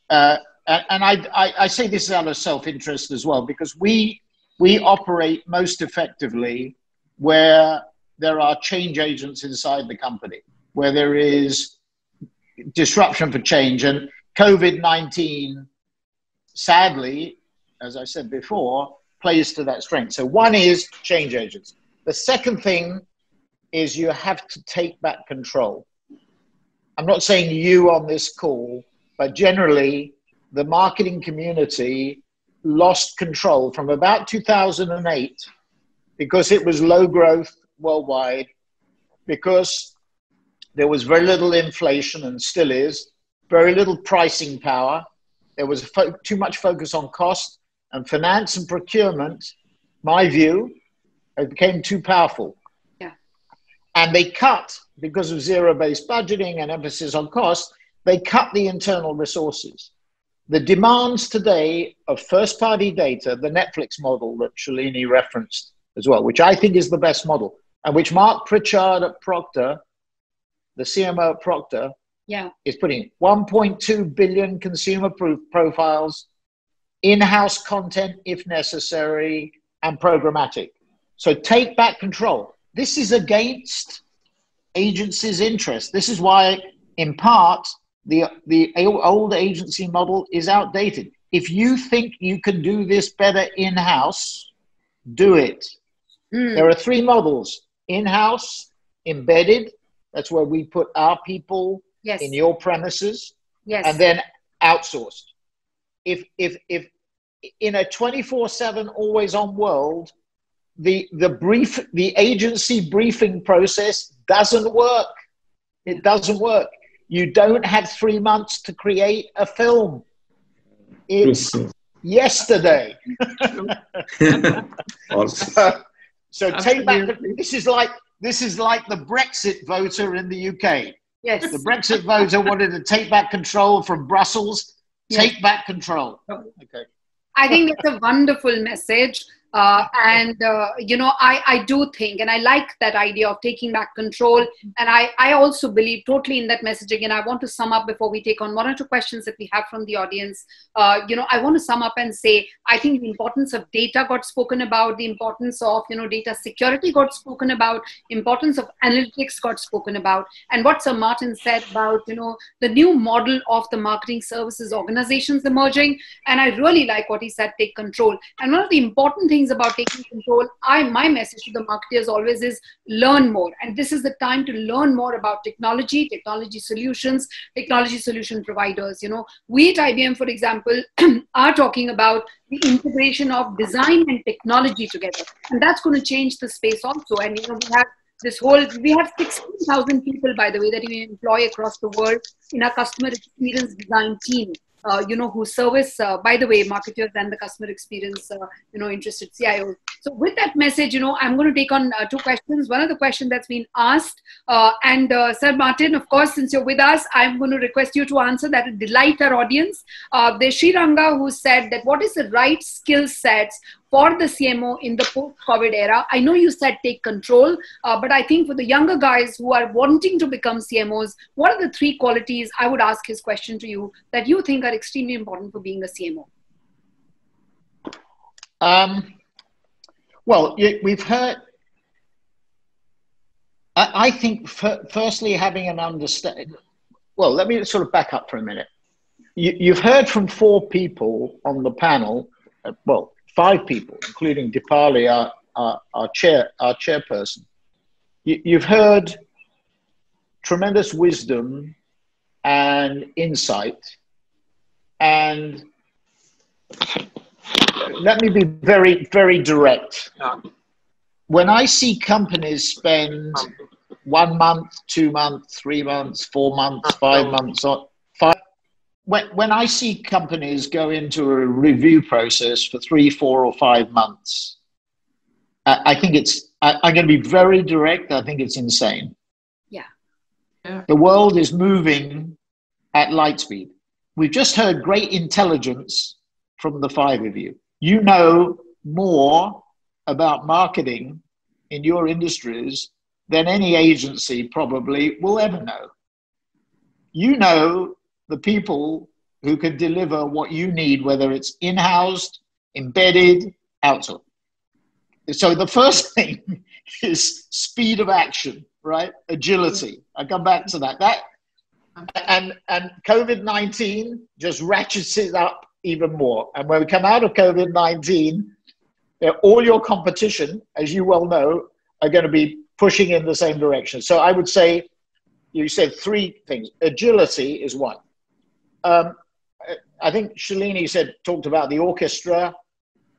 Uh, and I, I, I say this out of self-interest as well because we we operate most effectively where there are change agents inside the company, where there is disruption for change. And COVID 19, sadly, as I said before, plays to that strength. So, one is change agents. The second thing is you have to take back control. I'm not saying you on this call, but generally, the marketing community lost control from about 2008 because it was low growth worldwide, because there was very little inflation and still is, very little pricing power. There was fo- too much focus on cost and finance and procurement. My view, it became too powerful. Yeah. And they cut because of zero based budgeting and emphasis on cost, they cut the internal resources the demands today of first party data, the Netflix model that Shalini referenced as well, which I think is the best model, and which Marc Pritchard at Procter, the CMO at Procter, Yeah. is putting 1.2 billion consumer proof profiles, in-house content if necessary, and programmatic. So take back control. This is against agencies' interest. This is why, in part, the the old agency model is outdated. If you think you can do this better in-house, do it. Mm. There are three models: in-house, embedded. That's where we put our people Yes. in your premises, yes. and then outsourced. If if if in a 24/7 always on world, the the brief the agency briefing process doesn't work. It doesn't work. You don't have 3 months to create a film. It's yesterday. Also, so take back this is like this is like the Brexit voter in the UK. yes. The Brexit voter wanted to take back control from Brussels. Yes. Take back control. Okay. I think that's a wonderful message. Uh, and uh, you know I, I do think and i like that idea of taking back control. And I, I also believe totally in that messaging and i want to sum up before we take on one or two questions that we have from the audience. Uh, you know i want to sum up and say i think the importance of data got spoken about the importance of you know data security got spoken about importance of analytics got spoken about. And what sir martin said about you know the new model of the marketing services organizations emerging. And i really like what he said take control. And one of the important things about taking control. I my message to the marketers always is learn more. And this is the time to learn more about technology technology solutions technology solution providers. You know we at ibm for example are talking about the integration of design and technology together. And that's going to change the space also. And you know we have this whole we have 16,000 people by the way that we employ across the world in our customer experience design team uh, you know who service uh, by the way marketers and the customer experience uh, you know interested cios so with that message you know i'm going to take on uh, two questions. One of the questions that's been asked uh, and uh, sir martin of course since you're with us i'm going to request you to answer that will delight our audience. Uh, there's Ranga who said that what is the right skill sets for the CMO in the post-COVID era? I know you said take control, uh, but I think for the younger guys who are wanting to become CMOs, what are the three qualities? I would ask his question to you that you think are extremely important for being a CMO. Um, well, we've heard. I, I think, firstly, having an understanding. Well, let me sort of back up for a minute. You, you've heard from four people on the panel. Uh, well, five people, including Dipali, our, our, our chair, our chairperson. You, you've heard tremendous wisdom and insight, and let me be very, very direct. When I see companies spend one month, two months, three months, four months, five months, on when, when I see companies go into a review process for three, four, or five months, I, I think it's, I, I'm going to be very direct, I think it's insane. Yeah. Yeah. The world is moving at light speed. We've just heard great intelligence from the five of you. You know more about marketing in your industries than any agency probably will ever know. You know the people who can deliver what you need, whether it's in house, embedded, outsourced. So the first thing is speed of action, right? Agility. I come back to that. That and and COVID nineteen just ratchets it up even more. And when we come out of COVID nineteen, all your competition, as you well know, are going to be pushing in the same direction. So I would say, you said three things. Agility is one. Um, I think Shalini said talked about the orchestra.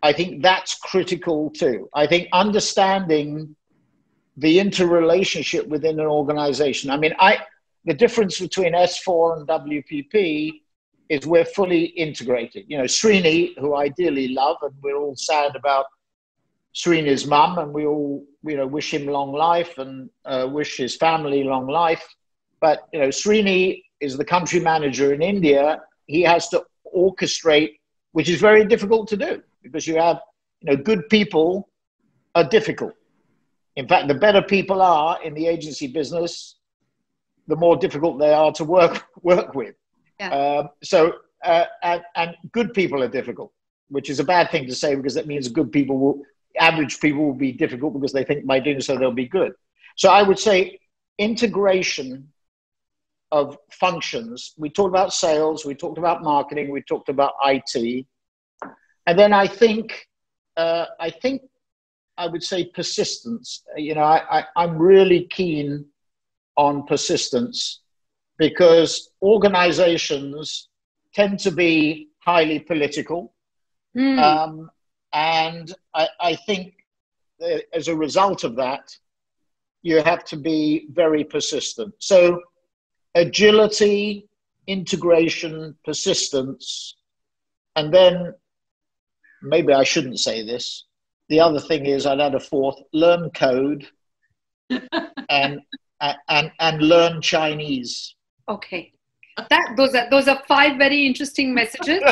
I think that's critical too. I think understanding the interrelationship within an organization. I mean, I the difference between S4 and WPP is we're fully integrated. You know, Srini, who I dearly love, and we're all sad about Srini's mum, and we all you know wish him long life and uh, wish his family long life. But you know, Srini is the country manager in India. He has to orchestrate, which is very difficult to do because you have you know good people are difficult. In fact, the better people are in the agency business, the more difficult they are to work work with. Yeah. Um, so uh, and, and good people are difficult, which is a bad thing to say because that means good people will average people will be difficult because they think by doing so they'll be good. So I would say integration of functions. We talked about sales, we talked about marketing, we talked about IT, and then I think uh, I think I would say persistence. You know, I, I, I'm really keen on persistence because organizations tend to be highly political. Hmm. Um, and I, I think as a result of that, you have to be very persistent. So, agility, integration, persistence, and then maybe I shouldn't say this. The other thing is, I'd add a fourth learn code and, and, and learn Chinese. Okay. That those are those are five very interesting messages,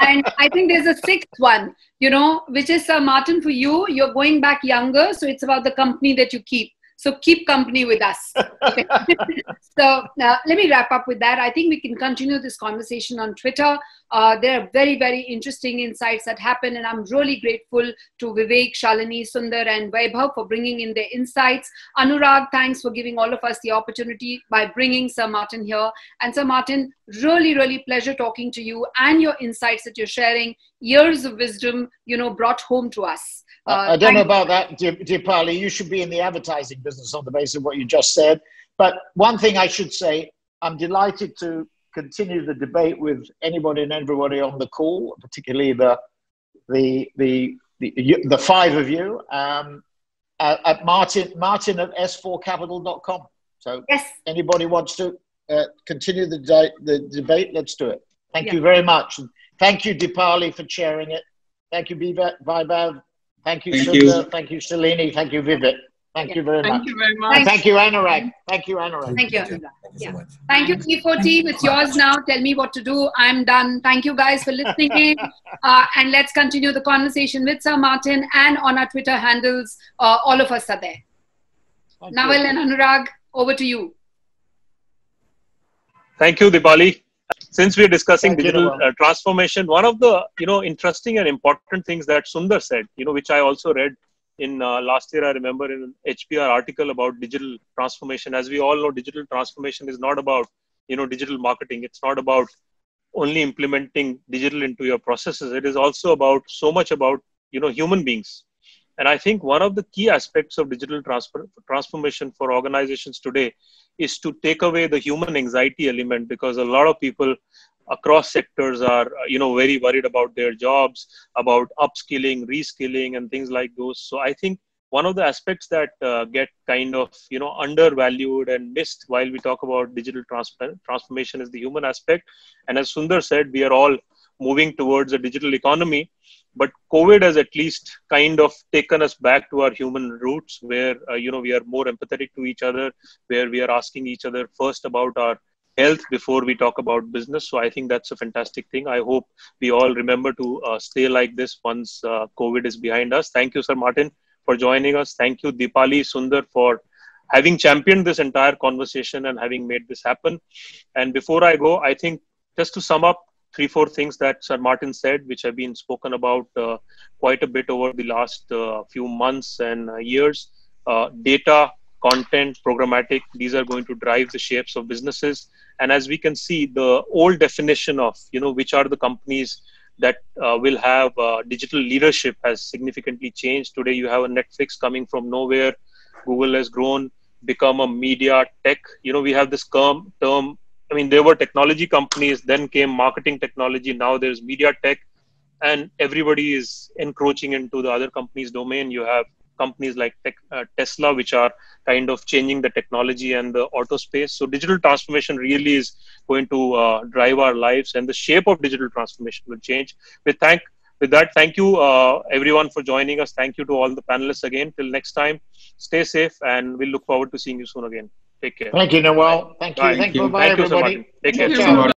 and I think there's a sixth one, you know, which is uh, Martin for you. You're going back younger, so it's about the company that you keep. So keep company with us. Okay. so uh, let me wrap up with that. I think we can continue this conversation on Twitter. Uh, there are very, very interesting insights that happen, and I'm really grateful to Vivek, Shalini, Sundar, and Vaibhav for bringing in their insights. Anurag, thanks for giving all of us the opportunity by bringing Sir Martin here. And Sir Martin, really, really pleasure talking to you and your insights that you're sharing. Years of wisdom, you know, brought home to us. Uh, I don't know about that, Dipali. You should be in the advertising business on the basis of what you just said. But one thing I should say, I'm delighted to continue the debate with anybody and everybody on the call, particularly the the the the, the five of you um, at, at Martin Martin at s4capital.com. So yes. anybody wants to uh, continue the the debate, let's do it. Thank Yeah. you very much. And thank you, Dipali, for chairing it. Thank you, Viva- Vaibhav. Thank you, Thank you. Thank you, Shalini. Thank you, Vivek. Thank Yeah. you very Thank much. you very much. And thank you, Anurag. Thank you, Anurag. Thank you. Thank you Anurag. so Yeah. much. Thank you, T4 team. It's yours now. Tell me what to do. I'm done. Thank you guys for listening in. Uh, and let's continue the conversation with Sir Martin and on our Twitter handles. Uh, all of us are there. Thank Naval you. and Anurag, over to you. Thank you, Dipali. Since we're discussing Thank digital Naval. uh, transformation, one of the you know interesting and important things that Sundar said, you know, which I also read in uh, last year, I remember in an HBR article about digital transformation. As we all know, digital transformation is not about you know digital marketing. It's not about only implementing digital into your processes. It is also about so much about you know human beings. And I think one of the key aspects of digital transfer, transformation for organizations today is to take away the human anxiety element because a lot of people across sectors are uh, you know very worried about their jobs about upskilling reskilling and things like those. So i think one of the aspects that uh, get kind of you know undervalued and missed while we talk about digital transfer- transformation is the human aspect. And as sundar said we are all moving towards a digital economy but covid has at least kind of taken us back to our human roots where uh, you know we are more empathetic to each other where we are asking each other first about our health before we talk about business. So i think that's a fantastic thing. I hope we all remember to uh, stay like this once uh, covid is behind us. Thank you sir martin for joining us. Thank you dipali sundar for having championed this entire conversation and having made this happen. And before i go i think just to sum up three four things that sir martin said which have been spoken about uh, quite a bit over the last uh, few months and uh, years. Uh, data content programmatic these are going to drive the shapes of businesses. And as we can see the old definition of you know which are the companies that uh, will have uh, digital leadership has significantly changed. Today you have a netflix coming from nowhere. Google has grown become a media tech. You know we have this term term i mean there were technology companies then came marketing technology now there's media tech and everybody is encroaching into the other company's domain. You have companies like tech, uh, tesla which are kind of changing the technology and the auto space. So digital transformation really is going to uh, drive our lives and the shape of digital transformation will change. We thank with that thank you uh, everyone for joining us. Thank you to all the panelists again. Till next time stay safe and we'll look forward to seeing you soon again take care Thank you, Noel. Thank you. Bye. Thank you. Thank Bye, thank you so everybody. take care Thank you. Ciao.